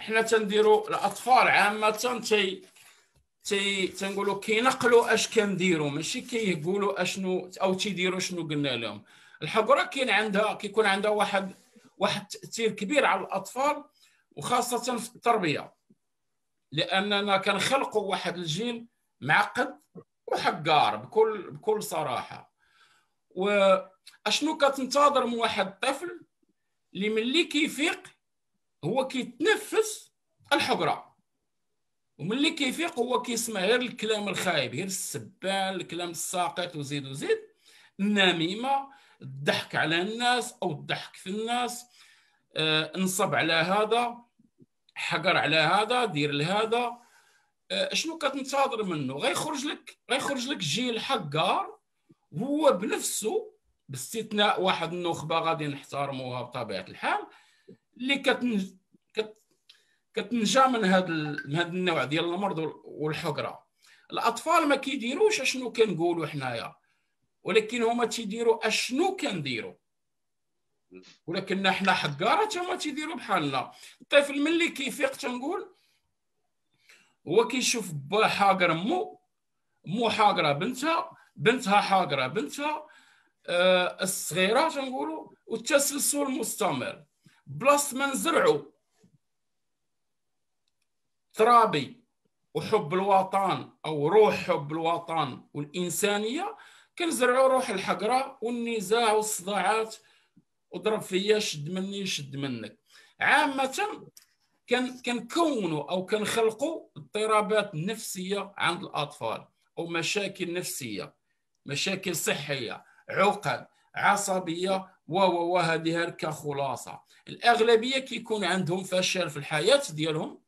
حنا تنديروا الأطفال عامة تي تي تنقولوا كينقلوا أش كنديروا ماشي كيقولوا أشنو أو تيديروا شنو قلنا لهم. الحقره كاين عندها كيكون عندها واحد واحد تأثير كبير على الأطفال وخاصة في التربية. لأننا كنخلقوا واحد الجيل معقد وحقار بكل بكل صراحة. واشنو كتنتظر من واحد الطفل؟ اللي ملي كيفيق هو كيتنفس الحقره وملي كيفيق هو كيسمع غير الكلام الخايب غير السبان الكلام الساقط وزيد وزيد. النميمه الضحك على الناس أو الضحك في الناس. آه، نصب على هذا حقر على هذا دير لهذا. آه، شنو كتنتظر منه؟ غيخرج لك غيخرج لك جيل حقار هو بنفسه باستثناء واحد النخبة غادي نحترموها بطبيعة الحال. اللي كتن كت... كتنجا من هذا من هذا النوع ديال المرض والحقرة. الأطفال ما كيديروش أشنو كنقولوا حنايا. ولكن هما تيديروا أشنو كنديروا ولكن حنا حقارة هما تيديروا بحالنا. الطفل ملي كيفيق تنقول هو كيشوف با حاقر مو مو حاقرة بنتها بنتها حاقرة بنتها آه الصغيرة تنقولوا والتسلسل مستمر بلاص ما نزرعوا ترابي وحب الوطن أو روح حب الوطن والإنسانية كنزرعوا روح الحقرة والنزاع والصداعات. وضرب فيا شد مني شد منك. عامة كان كنكونوا أو كنخلقوا اضطرابات نفسية عند الأطفال أو مشاكل نفسية مشاكل صحية عقد عصبية و و هذه كخلاصه الأغلبية كيكون عندهم فشل في الحياة ديالهم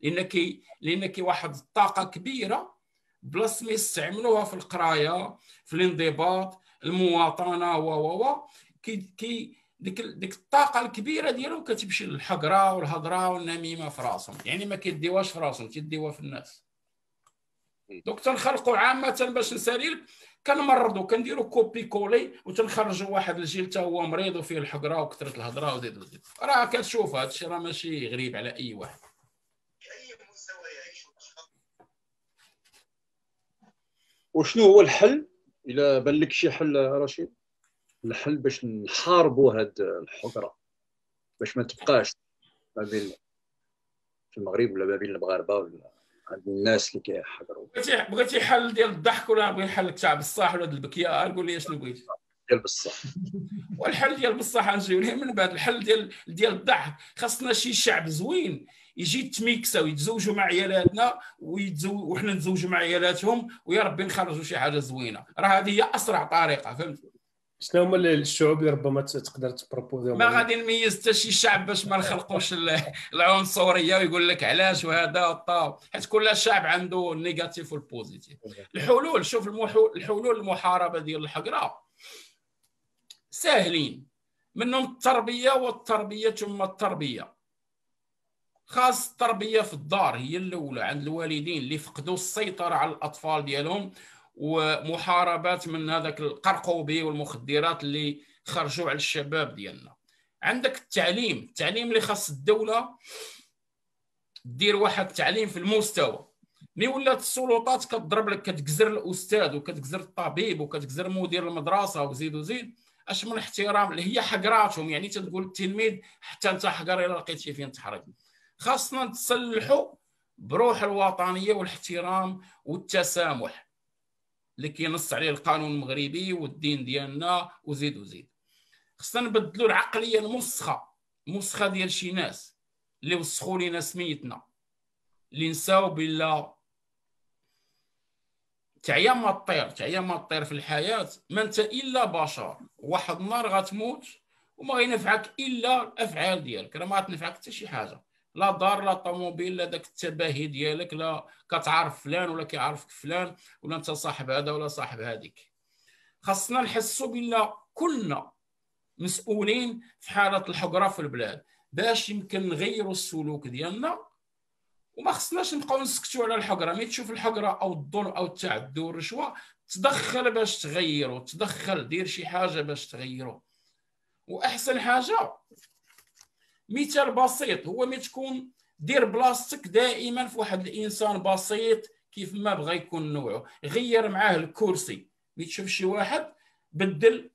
لأن كي لأن كي واحد الطاقة كبيرة بلاص ما يستعملوها في القراية في الانضباط المواطنة و و و. كي كي ديك ديك الطاقة الكبيرة ديالهم كتمشي للحقرة والهضرة والنميمة في راسهم. يعني ما كيديوهاش في راسهم تيديوها في الناس. donc تنخلقوا عامة باش نسالي كنمرضوا كنديروا copier coller وتنخرجوا واحد الجيل حتى هو مريض وفيه الحقرة وكثرة الهضرة وزيد وزيد. راه كتشوف هذا الشيء راه ماشي غريب على أي واحد. وشنو هو الحل؟ إلا بان لك شي حل رشيد؟ الحل باش نحاربوا هاد الحقرة باش ما تبقاش ما بين في المغرب ولا ما بين المغاربه ولا عند الناس اللي كيحضروا. بغيتي بغيتي حل ديال الضحك ولا بغيتي حل تاع بصح ولا البكية؟ قول لي شنو بغيتي. ديال بصح. والحل ديال بصح غنجيو ليه من بعد الحل ديال ديال الضحك؟ خاصنا شي شعب زوين يجي يتميكسا ويتزوجوا مع عيالاتنا وحنا نتزوجوا مع عيالاتهم ويا ربي نخرجوا شي حاجة زوينة. راه هذه هي أسرع طريقة فهمت؟ شنو هما الشعوب اللي ربما تقدر تبروبوزي ما غادي نميز حتى شي شعب باش ما نخلقوش العنصرية ويقول لك علاش وهذا والطاو حيت كل شعب عنده ال négatif وال positif. الحلول شوف الحلول المحاربة ديال الحقرة. ساهلين. منهم التربية والتربية ثم التربية. خاص التربية في الدار هي الأولى عند الوالدين اللي فقدوا السيطرة على الأطفال ديالهم ومحاربات من هذاك القرقوبي والمخدرات اللي خرجوا على الشباب ديالنا. عندك التعليم التعليم اللي خاص الدولة دير واحد التعليم في المستوى. مي ولات السلطات كتضرب لك كتجزر الأستاذ وكتجزر الطبيب وكتجزر مدير المدرسة وزيد وزيد. أش من احترام اللي هي حقراتهم يعني تقول التلميذ حتى أنت حقر إلا لقيتي فين تحرق. خاصنا نتسلحوا بروح الوطنية والاحترام والتسامح. اللي كينص عليه القانون المغربي والدين ديالنا وزيد وزيد. خصنا نبدلوا العقلية المسخة مسخة ديال شي ناس اللي وسخوا لينا سميتنا اللي نساو بلا تعيا ما طير تعيا ما طير في الحياة ما انت إلا بشر. واحد النهار غتموت وما غينفعك إلا الأفعال ديالك راه ما غتنفعك حتى شي حاجة. لا دار لا طوموبيل لا داك التباهي ديالك لا كتعرف فلان ولا كيعرفك فلان ولا انت صاحب هذا ولا صاحب هذيك. خاصنا نحسوا بلا كلنا مسؤولين في حالة الحقرة في البلاد باش يمكن نغيروا السلوك ديالنا وما خصناش نبقاو نسكتوا على الحقرة. ملي تشوف الحقرة أو الظلم أو التعدي والرشوة تدخل باش تغيروا تدخل دير شي حاجة باش تغيروا. وأحسن حاجة مثال بسيط هو ملي تكون دير بلاصتك دائما في واحد الإنسان بسيط كيف ما بغى يكون نوعه. غير معاه الكرسي. ملي تشوف شي واحد بدل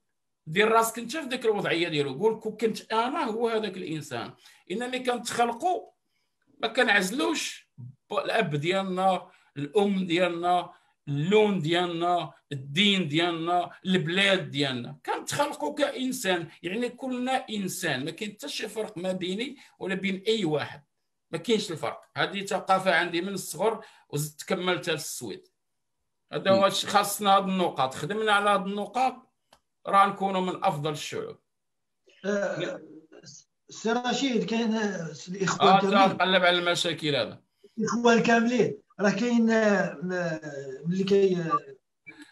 دير راسك انت في ديك الوضعية ديالو. قول كنت أنا هو هذاك الإنسان. ان ملي كنتخلقوا ما كنعزلوش الأب ديالنا الأم ديالنا اللون ديالنا الدين ديالنا البلاد ديالنا. كنتخلقوا كإنسان يعني كلنا إنسان. ما كاين حتى شي فرق ما بيني ولا بين أي واحد. ما كاينش الفرق. هذه ثقافة عندي من الصغر وزدت كملتها في السويد هذا هو خاصنا هذه النقاط. خدمنا على هذه النقاط راه نكونوا من أفضل الشعوب. أه سي رشيد كاين الاخوان آه تقلب على المشاكل هذا. الاخوان كاملين راه كاين آه، ملي كي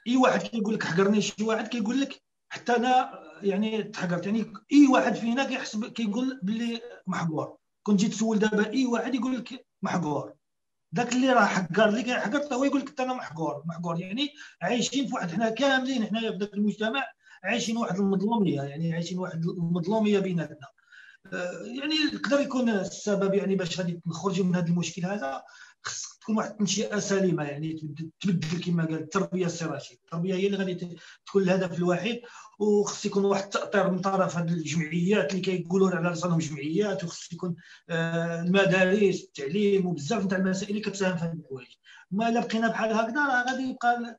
اي واحد كيقول لك حقرني شي واحد كيقول لك حتى أنا يعني تحقرت. يعني اي واحد فينا كيحسب كيقول باللي محقور. كنت جيت تسول دابا اي واحد يقول لك محقور. داك اللي راه حقر اللي كيحقر هو يقول لك أنا محقور. محقور يعني عايشين في واحد حنا كاملين حنا في ذاك المجتمع عايشين واحد المظلومية يعني عايشين واحد المظلومية بيناتنا. آه، يعني يقدر يكون السبب يعني باش غادي نخرجوا من هذا المشكل هذا. خص تكون واحد التنشئه سليمه يعني تبدل كما قال التربية السراشيه التربية هي اللي غادي تكون الهدف الوحيد وخص يكون واحد التأطير من طرف هذه الجمعيات اللي كيقولوا على راسهم جمعيات وخص يكون آه، المدارس التعليم وبزاف نتاع المسائل اللي كتساهم في هذه الحوايج. ما الا بقينا بحال هكذا راه غادي يبقى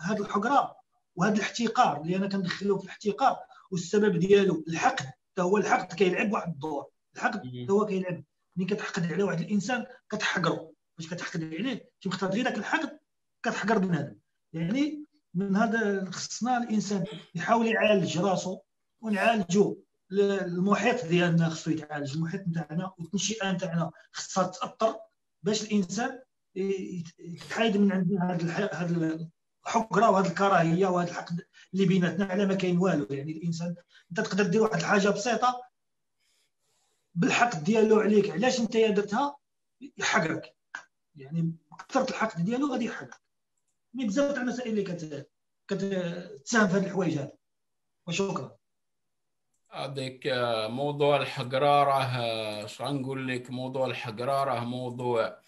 هذه آه، الحقرة وهذا الاحتقار اللي أنا كندخلو في الاحتقار والسبب ديالو الحقد. حتى هو الحقد كيلعب واحد الدور. الحقد هو كيلعب. ملي كتحقد على واحد الإنسان كتحقرو. باش كتحقد عليه تيختار غير داك الحقد كتحقر بنادم. يعني من هذا خصنا الإنسان يحاول يعالج راسو ونعالجو المحيط ديالنا خصو يتعالج. المحيط نتاعنا والتنشئة نتاعنا خصها تأثر باش الإنسان يتحايد من عندنا هذا هذا الحقرة وهذه الكراهية وهذا الحقد اللي بيناتنا على ما كاين والو. يعني الإنسان أنت تقدر دير واحد الحاجة بسيطة بالحقد ديالو عليك. علاش أنت درتها؟ يحقرك. يعني كثرت الحقد ديالو غادي يحقرك مي بزاف تاع المسائل اللي كت كتساهم في هذه الحوايج هذه وشكرا. هذيك موضوع الحقرة راه اش غنقول لك؟ موضوع الحقرة راه موضوع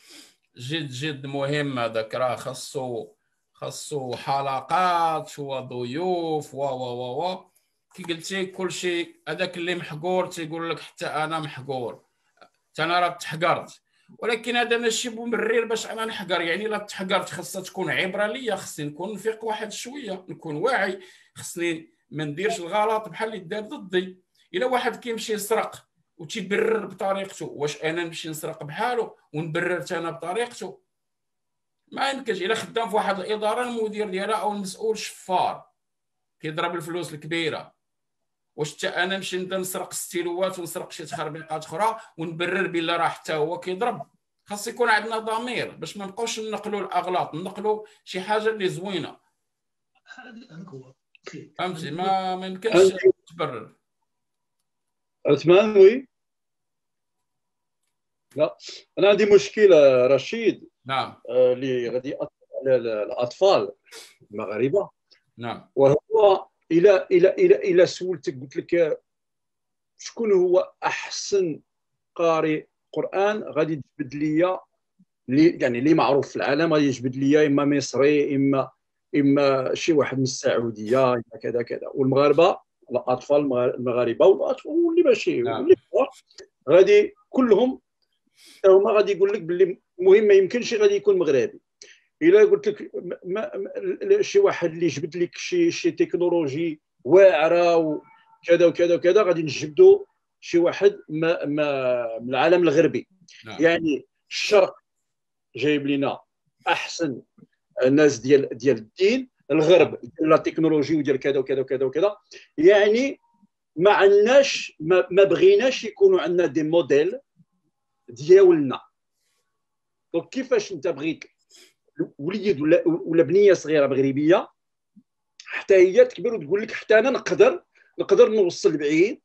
جد جد مهم. هذاك راه خاصو خاصو حلقات وضيوف و و و كي قلتي كل شيء هذاك اللي محقور تيقول لك حتى أنا محقور. حتى أنا راه تحقرت. ولكن هذا ماشي مبرر باش أنا نحقر. يعني لا تحقرت خاصها تكون عبرة ليا خصني نكون نفيق واحد شوية نكون واعي. خصني ما نديرش الغلط بحال اللي دار ضدي. إلا واحد كيمشي يسرق وتيبرر بطريقته واش أنا نمشي نسرق بحاله ونبرر أنا بطريقته؟ ما يمكنش إلا خدام في واحد الإدارة المدير ديالها أو المسؤول شفار كيضرب الفلوس الكبيرة. واش حتى أنا نمشي نبدا نسرق ستيلوات ونسرق شي تخربيقات أخرى ونبرر بلا راه حتى هو كيضرب. خاص يكون عندنا ضمير باش ما نبقاوش نقلوا الاغلاط نقلوا شي حاجة اللي زوينة. فهمتي؟ ما ما يمكنش تبرر. عثمان وي؟ لا. أنا عندي مشكلة رشيد. نعم. آه، اللي غادي يأثر على الأطفال المغاربة. نعم. وهو إلى إلى إلى إلى سولتك قلت لك شكون هو أحسن قارئ قرآن؟ غادي تجبد لي اللي يعني اللي معروف في العالم غادي يجبد لي إما مصري إما إما شي واحد من السعودية إما كذا كذا. والمغاربة الأطفال المغاربة واللي ماشي نعم. غادي كلهم هما غادي يقول لك باللي المهم ما يمكنش غادي يكون مغربي. إلا قلت لك ما ما شي واحد اللي جبد لك شي شي تكنولوجي واعرة وكذا وكذا وكذا غادي نجبدوا شي واحد ما ما من العالم الغربي. نعم. يعني الشرق جايب لنا أحسن الناس ديال ديال الدين الغرب ديال la technologie وديال كذا وكذا وكذا وكذا. يعني ما عندناش ما, ما بغيناش يكونوا عندنا des modèles ديالنا. donc كيفاش انت بغيت وليد ولا ولا بنية صغيرة مغربية. حتى هي تكبر وتقول لك حتى أنا نقدر نقدر نوصل بعيد.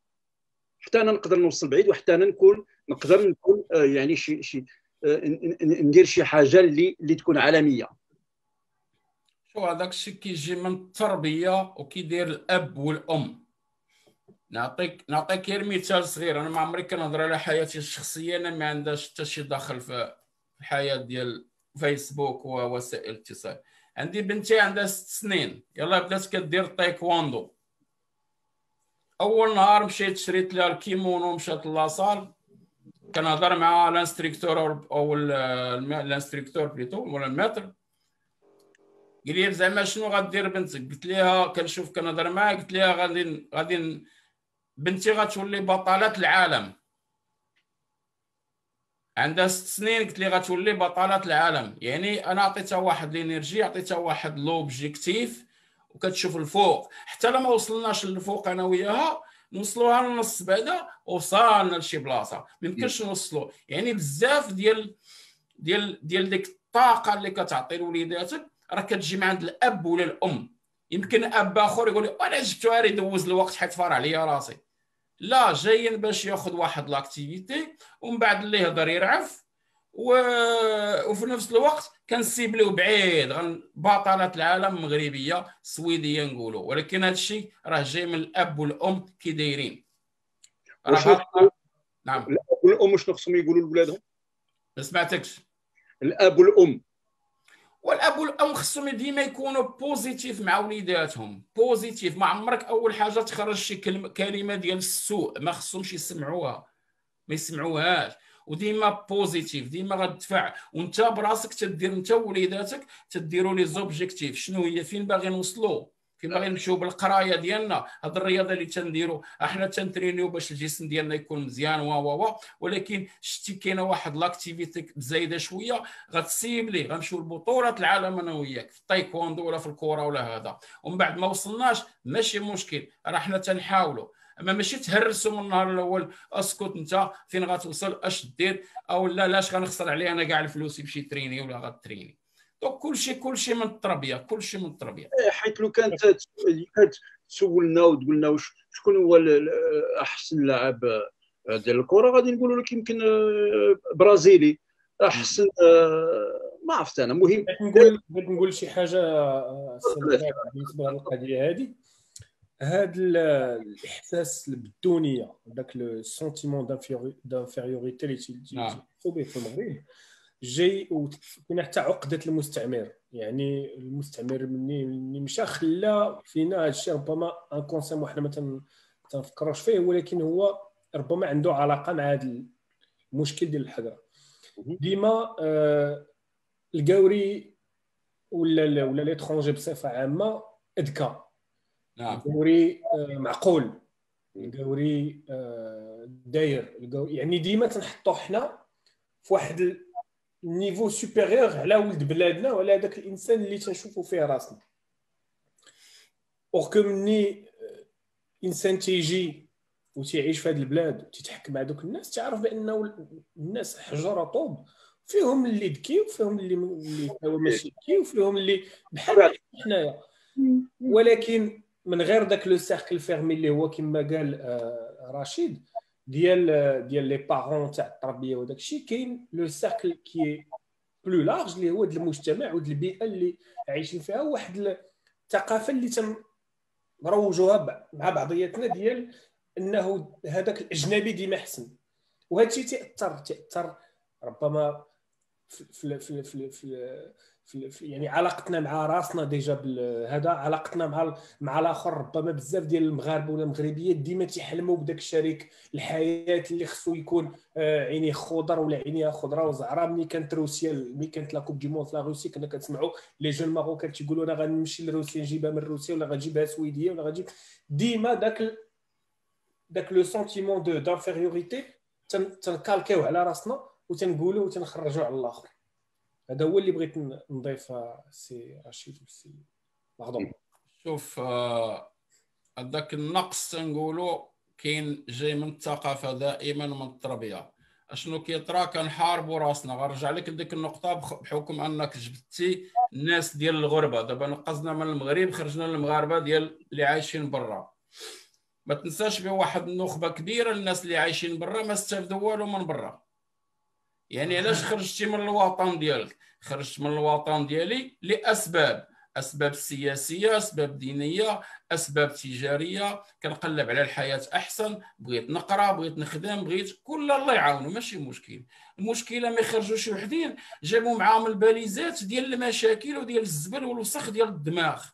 حتى أنا نقدر نوصل بعيد وحتى أنا نكون نقدر نكون آه، يعني شي شي آه، ندير شي حاجة اللي اللي تكون عالمية. شو هذاك الشيء كيجي من التربية وكيدير الأب والأم. نعطيك نعطيك غير مثال صغير. أنا ما عمري كنهضر على حياتي الشخصية أنا ما عندهاش حتى شي دخل في الحياة ديال فيسبوك ووسائل الاتصال عندي بنتي عندها ست سنين. يلا بدات كدير تايكواندو. أول نهار مشيت شريت لها الكيمونو مشات la salle كنهضر مع ال instructeur أو ال instructeur plutôt ولا ال maître قال لي زعما شنو غدير بنتك؟ قلت لها كنشوف كنهضر معاها قلت لها غادي غادي بنتي غتولي بطلة العالم. عندها ست سنين قلت لي غتولي بطلة العالم. يعني أنا عطيتها واحد ال énergie عطيتها واحد l'objectif وكتشوف الفوق. حتى لما وصلناش للفوق أنا وياها نوصلوها للنص بعدا وصلنا لشي بلاصة. ما يمكنش نوصلوا يعني بزاف ديال ديال ديال ديك الطاقة اللي كتعطي لوليداتك راه كتجي من عند الأب ولا الأم. يمكن أب آخر يقول لي أنا جبتو غير يدوز الوقت حيت فار عليا راسي. لا جايين باش ياخذ واحد l'activité ومن بعد اللي يهضر يرعف و... وفي نفس الوقت كنسيبليو بعيد بطلة العالم مغربية سويدية نقولوا ولكن هذا الشيء راه جاي من الأب والأم كي دايرين. راه نعم. الأب والأم شنو خصهم يقولوا لولادهم؟ ما سمعتكش. الأب والأم. والأب والأم خصهم ديما يكونوا positif مع وليداتهم. positif ما عمرك أول حاجة تخرج شي كلمة ديال السوء ما خصهمش يسمعوها. ما يسمعوهاش. وديما positif ديما غتدفع. وانت براسك تدير انت ووليداتك تديروا les objectifs شنو هي؟ فين باغي نوصلوا فين باغي نمشيو بالقراية ديالنا هاد الرياضة اللي تنديروا إحنا تنترينيو باش الجسم ديالنا يكون مزيان و و و ولكن شتي كاينة واحد l'activité زايدة شوية غتسيبلي غنمشيو لبطولات العالم أنا وياك في التايكوندو ولا في الكره ولا هذا. ومن بعد ما وصلناش ماشي مشكل راه حنا تنحاولوا أما ماشي تهرسوا من النهار الأول اسكت أنت فين غتوصل؟ أش دير؟ أو لا لاش غنخسر عليه أنا كاع الفلوس يمشي تريني ولا غتريني. donc كلشي كلشي من التربيه كلشي من التربيه حيت لو كانت تسولنا وتقول لنا شكون هو أحسن لاعب ديال الكرة؟ غادي نقولوا لك يمكن آه، برازيلي. أحسن آه، ما عرفت أنا مهم. نقول نقول شي حاجة آه، بالنسبة للقضية هذه هذا الإحساس بالدونية ذاك le sentiment d'infériorité اللي تيصوب به في المغرب جاي وكاين حتى عقدة المستعمر. يعني المستعمر مني مني مشى خلى فينا هذا الشيء ربما inconsciemment حنا ما تنفكروش فيه ولكن هو ربما عنده علاقة مع هذا المشكل ديال الحكرة ديما آه الكاوري ولا ولا l'étranger بصفة عامة أذكى. نعم. آه، معقول. الديكور آه، داير. يعني ديما تنحطو حنا في واحد ال niveau supérieur على ولد بلادنا وعلى هذاك الإنسان اللي تنشوفو فيه راسنا. اوغ كو مني إنسان تيجي وتيعيش في هذه البلاد وتيتحكم مع دوك الناس تعرف بانه الناس حجره طوب. فيهم اللي ذكي وفيهم اللي اللي هو ماشي ذكي وفيهم اللي بحال حنايا. ولكن من غير داك le cercle fermé اللي هو كما قال آه، رشيد ديال ديال les parents تاع التربيه وداك الشيء كاين le cercle qui est plus large اللي هو المجتمع و البيئه اللي عايشين فيها واحد الثقافه اللي تم مروجوها مع بعضياتنا ديال انه هذاك الاجنبي ديما احسن وهذا الشيء تاثر تاثر ربما في في في, في في يعني علاقتنا مع راسنا déjà هذا علاقتنا مع مع الآخر. ربما بزاف ديال المغاربة ولا المغربيات ديما تيحلموا بداك الشريك الحياة اللي خصو يكون آه، عينيه خضر ولا عينيها خضراء وزعراء ملي كانت روسيا ملي كانت la coupe du monde لا روسيا كنا كنسمعوا les jeunes marocains تيقولوا أنا غنمشي لروسيا نجيبها من روسيا ولا غنجيبها سويدية ولا غنجيب. ديما داك داك le sentiment de d'infériorité تنكالكيو على راسنا وتنقولوا وتنخرجوا على الآخر. هذا هو اللي بغيت نضيف سي رشيد وسي pardon شوف هذاك النقص تنقولوا كاين جاي من الثقافة دائما من التربيه أشنو كيطرا؟ كنحاربوا راسنا. غنرجع لك لديك النقطة بحكم أنك جبتي الناس ديال الغربة. دابا نقصنا من المغرب خرجنا للمغاربة ديال اللي عايشين برا. ما تنساش بواحد واحد النخبة كبيرة الناس اللي عايشين برا ما استافدوا والو من برا. يعني علاش خرجتي من الوطن ديالك؟ خرجت من الوطن ديالي لأسباب أسباب سياسية أسباب دينية أسباب تجارية. كنقلب على الحياة أحسن بغيت نقرأ بغيت نخدم بغيت كل الله يعاونو ماشي مشكل. المشكلة ما يخرجوش وحدين جابوا معاهم الباليزات ديال المشاكل وديال الزبل والوسخ ديال الدماغ.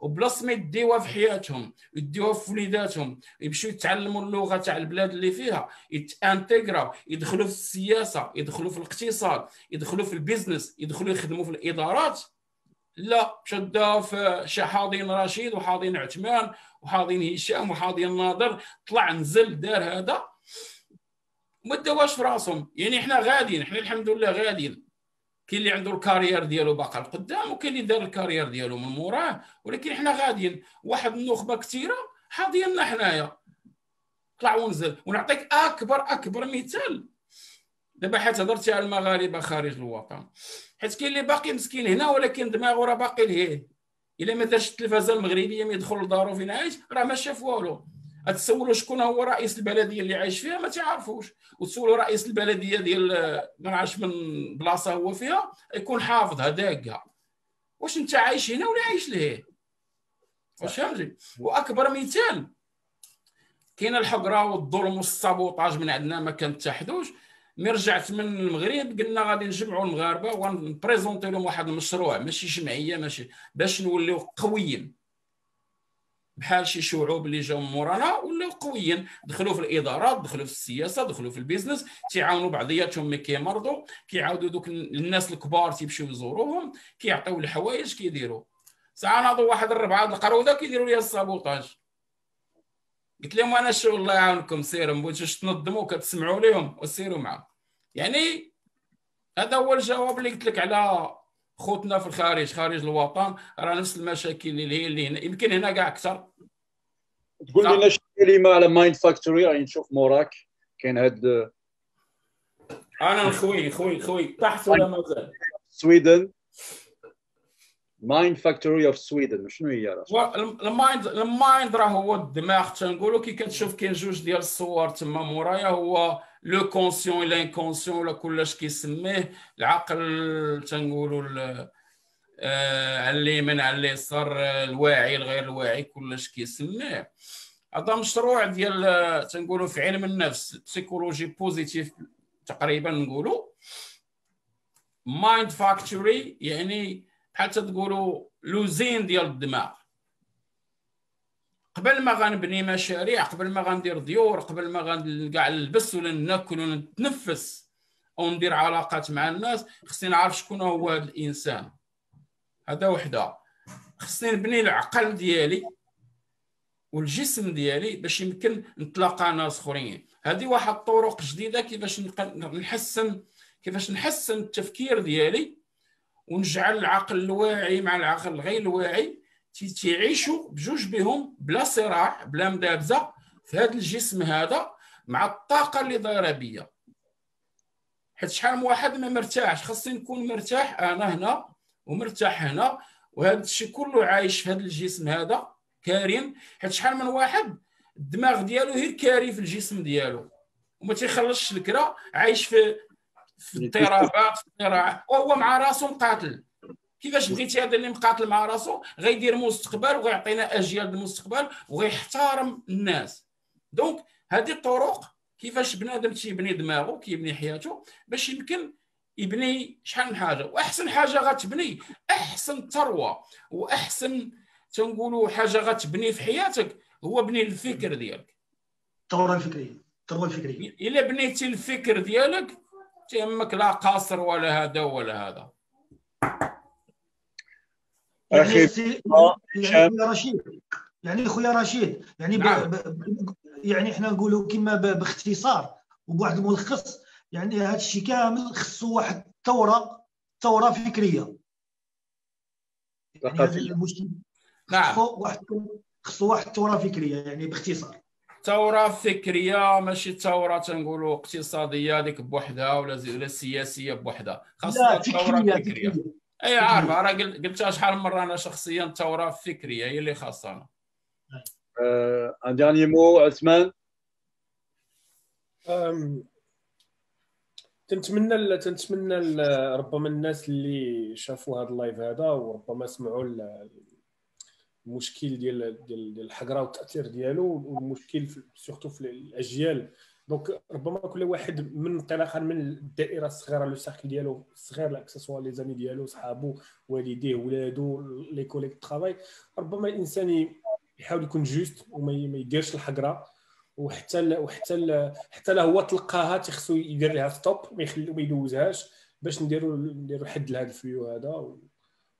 وبلاص ما يديوها في حياتهم يديوها في وليداتهم يمشيو يتعلموا اللغة تاع البلاد اللي فيها يتانتيغراو يدخلوا في السياسة يدخلوا في الاقتصاد يدخلوا في البيزنس يدخلوا يخدموا في الإدارات. لا شدوا في شي رشيد وحاضين عثمان وحاضين هشام وحاضين ناظر طلع نزل دار هذا. ما داواش في راسهم. يعني حنا غاديين حنا الحمد لله غاديين. كاين اللي عنده ال carrière ديالو باقي لقدام وكاين اللي دار ال carrière ديالو من موراه ولكن حنا غاديين. واحد النخبة كثيرة حاضينا حنايا. طلع ونزل. ونعطيك اكبر أكبر مثال. دابا حيت هضرتي على المغاربة خارج الوطن. حيت كاين اللي باقي مسكين هنا ولكن دماغه راه باقي لهيه. إلا ما دارش التلفازة المغربية ما يدخل لدارو فين عايش راه ما شاف والو. تسولوا شكون هو رئيس البلدية اللي عايش فيها؟ ما تعرفوش. وتسولوا رئيس البلدية ديال ما نعرفش من بلاصة هو فيها يكون حافظها داقها واش أنت عايش هنا ولا عايش لهيه واش فهمتي؟ وأكبر مثال كاين الحقرة والظلم وال sabotage من عندنا ما كنتحدوش. mais رجعت من المغرب قلنا غادي نجمعوا المغاربة ون présenter لهم واحد المشروع ماشي جمعية ماشي باش نوليو قويين. بحال شي شعوب اللي جاو مورانا ولاو قويين دخلوا في الإدارات دخلوا في السياسة دخلوا في ال business تيعاونوا بعضياتهم ملي كيمرضوا كيعاودوا دوك الناس الكبار تيمشيو يزوروهم كيعطيو الحوايج كيديروا. ساعه ناضوا واحد الربعة القروده كيديروا لي السابوطاج قلت لهم أنا شو الله يعاونكم سيروا بغيتوش تنظموا كتسمعوا لهم وسيروا معاهم. يعني هذا هو الجواب اللي قلت لك على خوتنا في الخارج خارج الوطن. راه نفس المشاكل اللي هي اللي هنا. يمكن هنا كاع أكثر. تقول لنا شي كلمه على mind factory راني نشوف موراك. كاين هاد أنا خوي خوي خوي. تحت ولا مازال Sweden. Mind factory of Sweden شنو هي ال mind ال mind راه هو الدماغ. تنقولوا كي كتشوف كاين جوج ديال الصور تما مورايا هو le conscient l'inconscient ولا كلش كيسميه. العقل تنقولوا آه، على اليمين على اليسار الواعي الغير الواعي كلش كيسميه هذا مشروع ديال تنقولوا في علم النفس psychologie positive تقريبا نقولوا. mind factory يعني بحال تقولوا l'usine ديال الدماغ. قبل ما غنبني مشاريع قبل ما غندير ديور قبل ما كاع نلبس ولا ناكل ولا نتنفس أو ندير علاقات مع الناس خصني نعرف شكون هو هذا الإنسان. هذا وحده. خصني نبني العقل ديالي والجسم ديالي باش يمكن نتلاقى ناس اخرين. هذه واحد الطرق جديدة كيفاش نحسن كيفاش نحسن التفكير ديالي ونجعل العقل الواعي مع العقل الغير الواعي. تيعيشوا بجوج بهم بلا صراع بلا مدابزة في هذا الجسم هذا مع الطاقة اللي دايره بيا. حيت شحال من واحد ما مرتاحش. خاصني نكون مرتاح أنا هنا ومرتاح هنا وهذا الشيء كله عايش في هذا الجسم هذا كاري حيت شحال من واحد الدماغ ديالو غير كاري في الجسم ديالو. وما تيخلصش الكرا عايش في في اضطرابات في الصراع وهو مع راسو مقاتل. كيفاش بغيتي هذا اللي مقاتل مع راسو؟ غيدير مستقبل وغيعطينا أجيال المستقبل وغيحترم الناس. donc هذه الطرق كيفاش بنادم تيبني دماغه كيبني حياته باش يمكن يبني شحال من حاجة وأحسن حاجة غتبني أحسن ثروة وأحسن تنقولوا حاجة غتبني في حياتك هو بني الفكر ديالك الثوره الفكرية الثروه الفكرية إلا بنيتي الفكر ديالك تيهمك لا قاصر ولا هذا ولا هذا يعني. آه، يعني خويا رشيد يعني خويا رشيد يعني نعم. ب... ب... يعني إحنا نقولوا كما ب... باختصار وبواحد الملخص يعني هذا الشيء كامل خصو واحد الثورة ثورة فكرية. يعني هذا المشكل نعم. خصو واحد خصو واحد الثوره فكرية يعني باختصار. ثورة فكرية ماشي ثورة تنقولوا اقتصادية هذيك بوحدها ولا ولا سياسية بوحدها. خاصها ثورة فكرية فكرية. أي عارف راه قل- قلتها شحال من مرة أنا شخصيا ثورة فكرية هي اللي خاصنا un dernier mot عثمان؟ تنتمنى تنتمنى ربما الناس اللي شافوا هذا ال live هذا وربما سمعوا ال- المشكل ديال ديال الحقرة والتأثير ديالو والمشكل surtout في الأجيال. donc ربما كل واحد من انطلاقا من الدائرة الصغيرة le cercle ديالو الصغير لا les amis ديالو صحابو والديه ولادو les collègues travail ربما الإنسان يحاول يكون juste وما يديرش الحقرة. وحتى ال وحتى ال حتى لا هو تلقاها تيخصو يدير لها stop ما يخلي ما يدوزهاش باش نديروا نديروا حد لهذا ال fléau هذا و-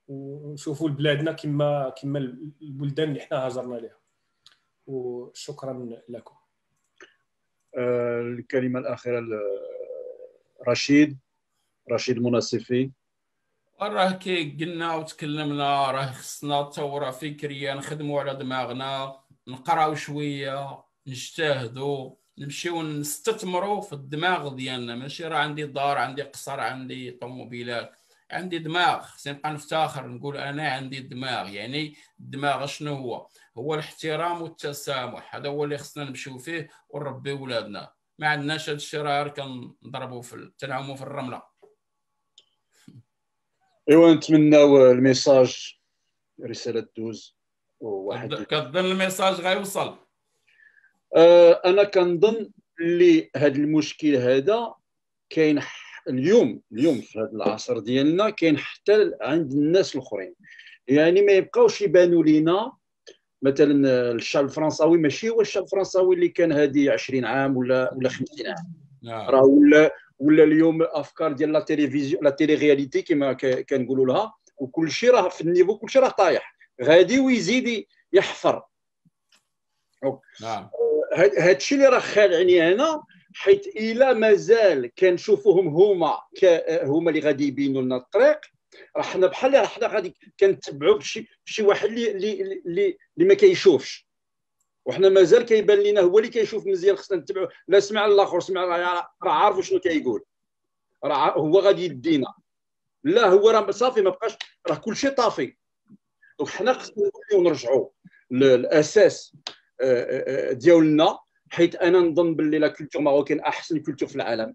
ونشوفوا بلادنا كما كما البلدان اللي حنا هاجرنا لها وشكرا لكم. آه، الكلمة الأخيرة لرشيد رشيد. المناصفي. راه كي قلنا وتكلمنا راه خصنا ثوره فكريه نخدموا على دماغنا نقراو شوية. نجتهدوا نمشيو نستثمروا في الدماغ ديالنا. ماشي راه عندي دار عندي قصر عندي طوموبيلات عندي دماغ. خصني نبقى نفتخر نقول أنا عندي دماغ. يعني الدماغ شنو هو؟ هو الاحترام والتسامح. هذا هو اللي خصنا نمشيو فيه ونربي ولادنا. ما عندناش هذا الشيء راه كنضربوا في تنعموا في الرملة. إيوا نتمناو ال message رسالة دوز. وواحد كظن ال message غيوصل. أنا كنظن اللي هذا المشكل هذا كاين اليوم اليوم في هذا العصر ديالنا كاين حتى عند الناس الأخرين. يعني ما يبقاوش يبانوا لينا مثلا الشعب الفرنساوي ماشي هو الشعب الفرنساوي اللي كان هذه 20 عام ولا ولا 50 عام. نعم. راه ولا ولا اليوم أفكار ديال la télévision la télé-réalité كما كنقولوا لها. وكل شيء راه في ال niveau كل شيء راه طايح. غادي ويزيد يحفر. نعم. هذا الشيء اللي راه خالعني أنا حيت إلى مازال كنشوفوهم هما هما اللي غادي يبينوا لنا الطريق راه حنا بحال راه حنا غادي كنتبعوا بشي شي واحد اللي اللي اللي, اللي ما كيشوفش. وحنا مازال كيبان لنا هو اللي كيشوف مزيان خصنا نتبعوا لا سمع الآخر سمع راه عارف شنو كيقول. راه هو غادي يدينا. لا هو راه صافي ما بقاش راه كل شيء طافي. donc حنا خصنا نوليو نرجعوا للأساس. ديالنا حيت أنا نظن باللي la culture marocaine أحسن culture في العالم.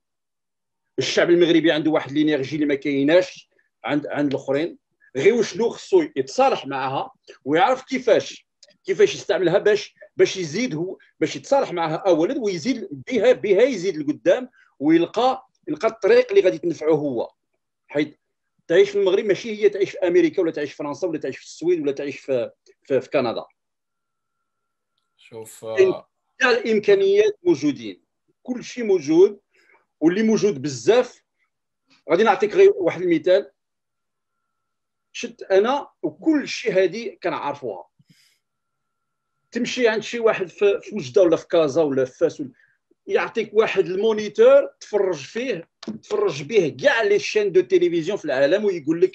الشعب المغربي عنده واحد لينيرجي اللي ما كايناش عند عند الأخرين. غير شنو خصو يتصالح معها ويعرف كيفاش كيفاش يستعملها باش باش يزيد هو باش يتصالح معها اولا ويزيد بها بها يزيد لقدام ويلقى يلقى الطريق اللي غادي تنفعه هو. حيت تعيش في المغرب ماشي هي تعيش في أمريكا ولا تعيش في فرنسا ولا تعيش في السويد ولا تعيش في في, في كندا. شوف كاع الإمكانيات موجودين. كل شيء موجود واللي موجود بزاف غادي نعطيك غير واحد المثال. شت أنا وكل شيء هذه كنعرفوها. تمشي عند شي واحد في وجده ولا في كازا ولا في فاس يعطيك واحد ال moniteur تفرج فيه تفرج به كاع les chaînes de télévision في العالم ويقول لك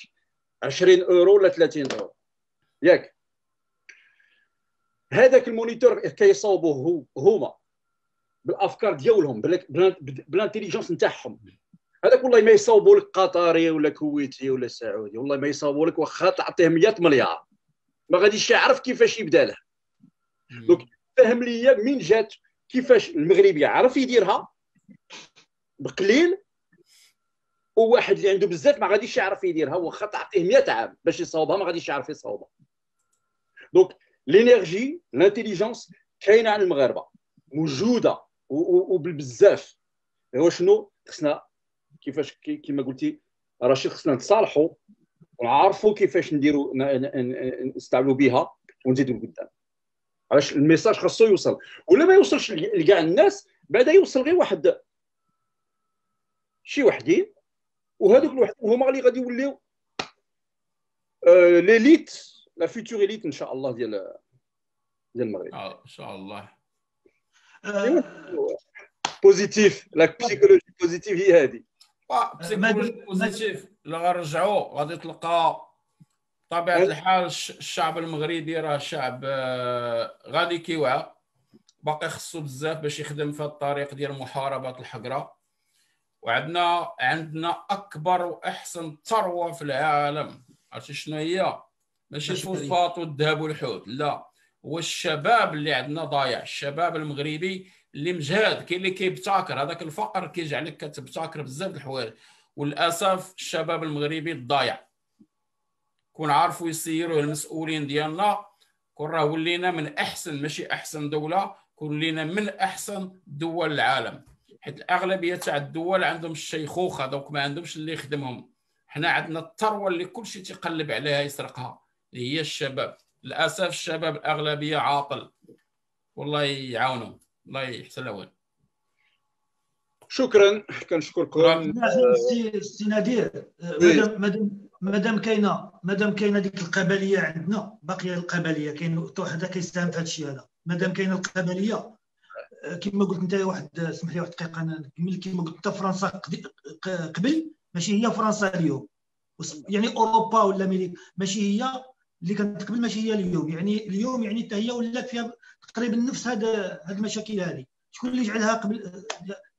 20 أورو ولا 30 أورو. ياك؟ هذاك ال moniteur كيصاوبوه هو هما بالأفكار ديالهم بال- بال- بال intelligence نتاعهم. هذاك والله ما يصاوبوا لك قطري ولا كويتي ولا سعودي والله ما يصاوبوا لك واخا تعطيه 100 مليار. ما غاديش يعرف كيفاش يبدا له. donc فهم ليا من جات كيفاش المغربي عرف يديرها بقليل وواحد اللي عنده بزاف ما غاديش يعرف يديرها واخا تعطيه 100 عام باش يصاوبها ما غاديش يعرف يصاوبها. donc l'énergie l'intelligence كاينة عند المغاربة. موجودة وبالبزاف. هو شنو؟ خصنا كيفاش كي- كيما قلتي رشيد خصنا نتصالحوا ونعرفوا كيفاش نديروا نستعملوا بها ونزيدوا لقدام. علاش ال message خاصو يوصل. ولا ما يوصلش لكاع الناس بعدا يوصل غير واحد شي وحدين وهذوك الوحدين هما اللي غادي يوليو آه، l'élite la future élite ان شاء الله ديال ديال المغرب ان شاء الله positive la psychologie positive هي هذه psychologie positive لا غنرجعوا غادي تلقى بطبيعه الحال الشعب المغربي راه شعب غادي كيوعى باقي خصو بزاف باش يخدم في الطريق ديال محاربه الحقره وعندنا عندنا اكبر واحسن ثروه في العالم عرفتي شنو هي ماشي الفوسفات والذهب والحوت. لا هو الشباب اللي عندنا ضايع الشباب المغربي اللي مجهد كاين اللي كيبتكر هذاك الفقر كيجعلك كتبتكر بزاف الحوايج. وللأسف الشباب المغربي ضايع. كون عارفوا يسيروا المسؤولين ديالنا كون راه ولينا من أحسن ماشي أحسن دولة كون ولينا من أحسن دول العالم. حيت الأغلبية تاع الدول عندهم الشيخوخة دوك ما عندهمش اللي يخدمهم. حنا عندنا الثروة اللي كل شيء تيقلب عليها يسرقها. هي الشباب. للأسف الشباب الأغلبية عاطل. والله يعاونهم. الله يحسن الأول شكرا. كنشكركم. سي نادير مادام مادام كاينة مادام كاينة ديك القبلية عندنا باقية القبلية كاين حتى واحد كيساهم في هذا الشيء هذا. مادام كاينة القبلية كما قلت أنت واحد اسمح لي واحد الدقيقه نكمل. كما قلت أنت فرنسا قبل ماشي هي فرنسا اليوم. يعني أوروبا ولا ماشي هي اللي كانت قبل ماشي هي اليوم. يعني اليوم يعني حتى هي ولات فيها تقريبا نفس هذا هذه المشاكل هذه شكون اللي جعلها قبل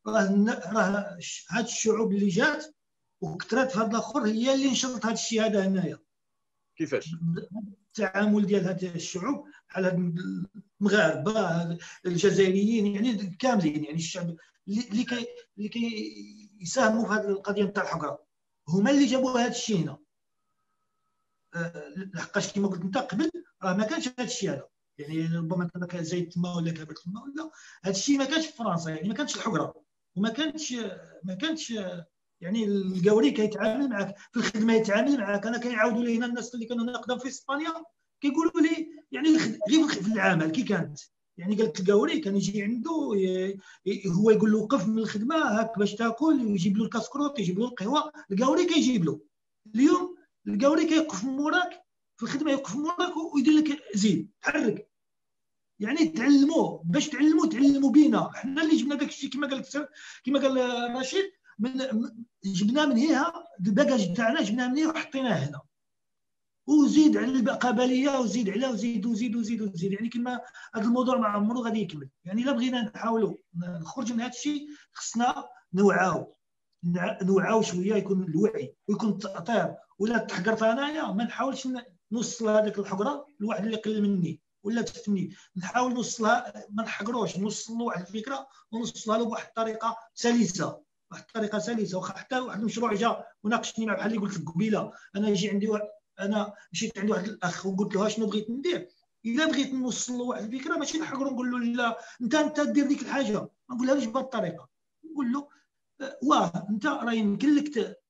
راه راه هاد الشعوب اللي جات وكثرت في هذا الآخر هي اللي نشرت هذا الشيء هذا هنايا. كيفاش؟ التعامل ديال هذه الشعوب بحال هاد المغاربة الجزائريين يعني كاملين يعني الشعب اللي كي اللي كي يساهموا في هذه القضية نتاع الحقره هما اللي جابوا هذا الشيء هنا. لحقاش كما قلت انت قبل راه ما كانش هذا الشيء هذا. يعني ربما كان زايد تما ولا كبر تما ولا هذا الشيء ما كانش في فرنسا يعني ما كانش الحقرة. وما كانتش ما كانتش يعني القوري كيتعامل معك في الخدمة يتعامل معك أنا كيعاودوا لي هنا الناس اللي كانوا نقدم في إسبانيا كيقولوا لي يعني غير في العمل كي كانت. يعني قال لك القوري كان يجي عنده هو يقول له وقف من الخدمة هاك باش تاكل يجيب له الكاسكروت يجيب له القهوة القوري كيجيب له. اليوم القوري كيوقف موراك في الخدمة يوقف موراك ويدير لك زيد حرك يعني تعلموا باش تعلموا تعلموا بينا. حنا اللي جبنا داك الشيء كما قال كما قال رشيد من جبنا من هنا ال bagage تاعنا جبناه من هنا وحطيناه هنا. وزيد على القبليه وزيد على وزيد وزيد وزيد وزيد. يعني كما هذا الموضوع ما عمره غادي يكمل. يعني إلا بغينا نحاولوا نخرج من هذا الشيء خصنا نوعاو. نوعاو شوية يكون الوعي ويكون التأطير ولا تحقرت أنايا ما نحاولش نوصل هذيك الحقرة لواحد اللي قل مني ولا تفني نحاول نوصلها ما نحقروش نوصل له واحد الفكرة ونوصلها له بواحد الطريقة سلسة. واحد الطريقة سلسة واخا حتى واحد المشروع جا وناقشني مع بحال اللي قلت لك قبيلة. أنا يجي عندي واحد أنا مشيت عند واحد الأخ وقلت له شنو بغيت ندير؟ إلا بغيت نوصل له واحد الفكرة ماشي نحقر نقول له لا أنت أنت دير ديك الحاجة. ما نقولهاش بهذه الطريقة؟ نقول له أه، واه أنت راه يمكن لك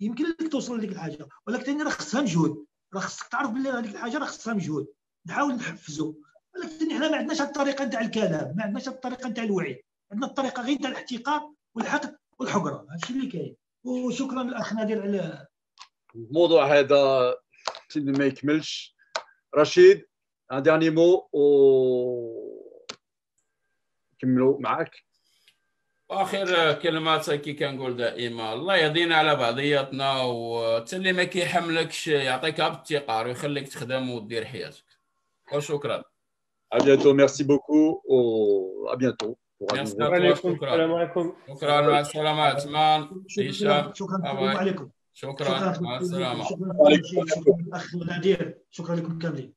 يمكن لك توصل لديك الحاجة. ولكن راه خصها مجهود. راه خصك تعرف بلي هذيك الحاجة راه خصها مجهود. نحاول نحفزو. ولكن حنا ما عندناش الطريقة نتاع الكلام. ما عندناش الطريقة نتاع الوعي. عندنا الطريقة غير نتاع الاحتقار والحقد والحقرة. هادشي اللي كاين. وشكرا للأخ نادر على الموضوع هذا ما يكملش. رشيد ان ديرني مو و كملوا معاك. اخر كلمات كي كنقول دائما الله يهدينا على بعضياتنا وتلي ما كيحملكش يعطيك الثقه ويخليك تخدم ودير حياتك وشكرا À bientôt, merci beaucoup. Au... À bientôt. السلام عليكم شكرا مع السلامة عثمان هشام شكرا عليكم شكرا مع السلامة شكرا اخ نادير شكرا لكم كاملين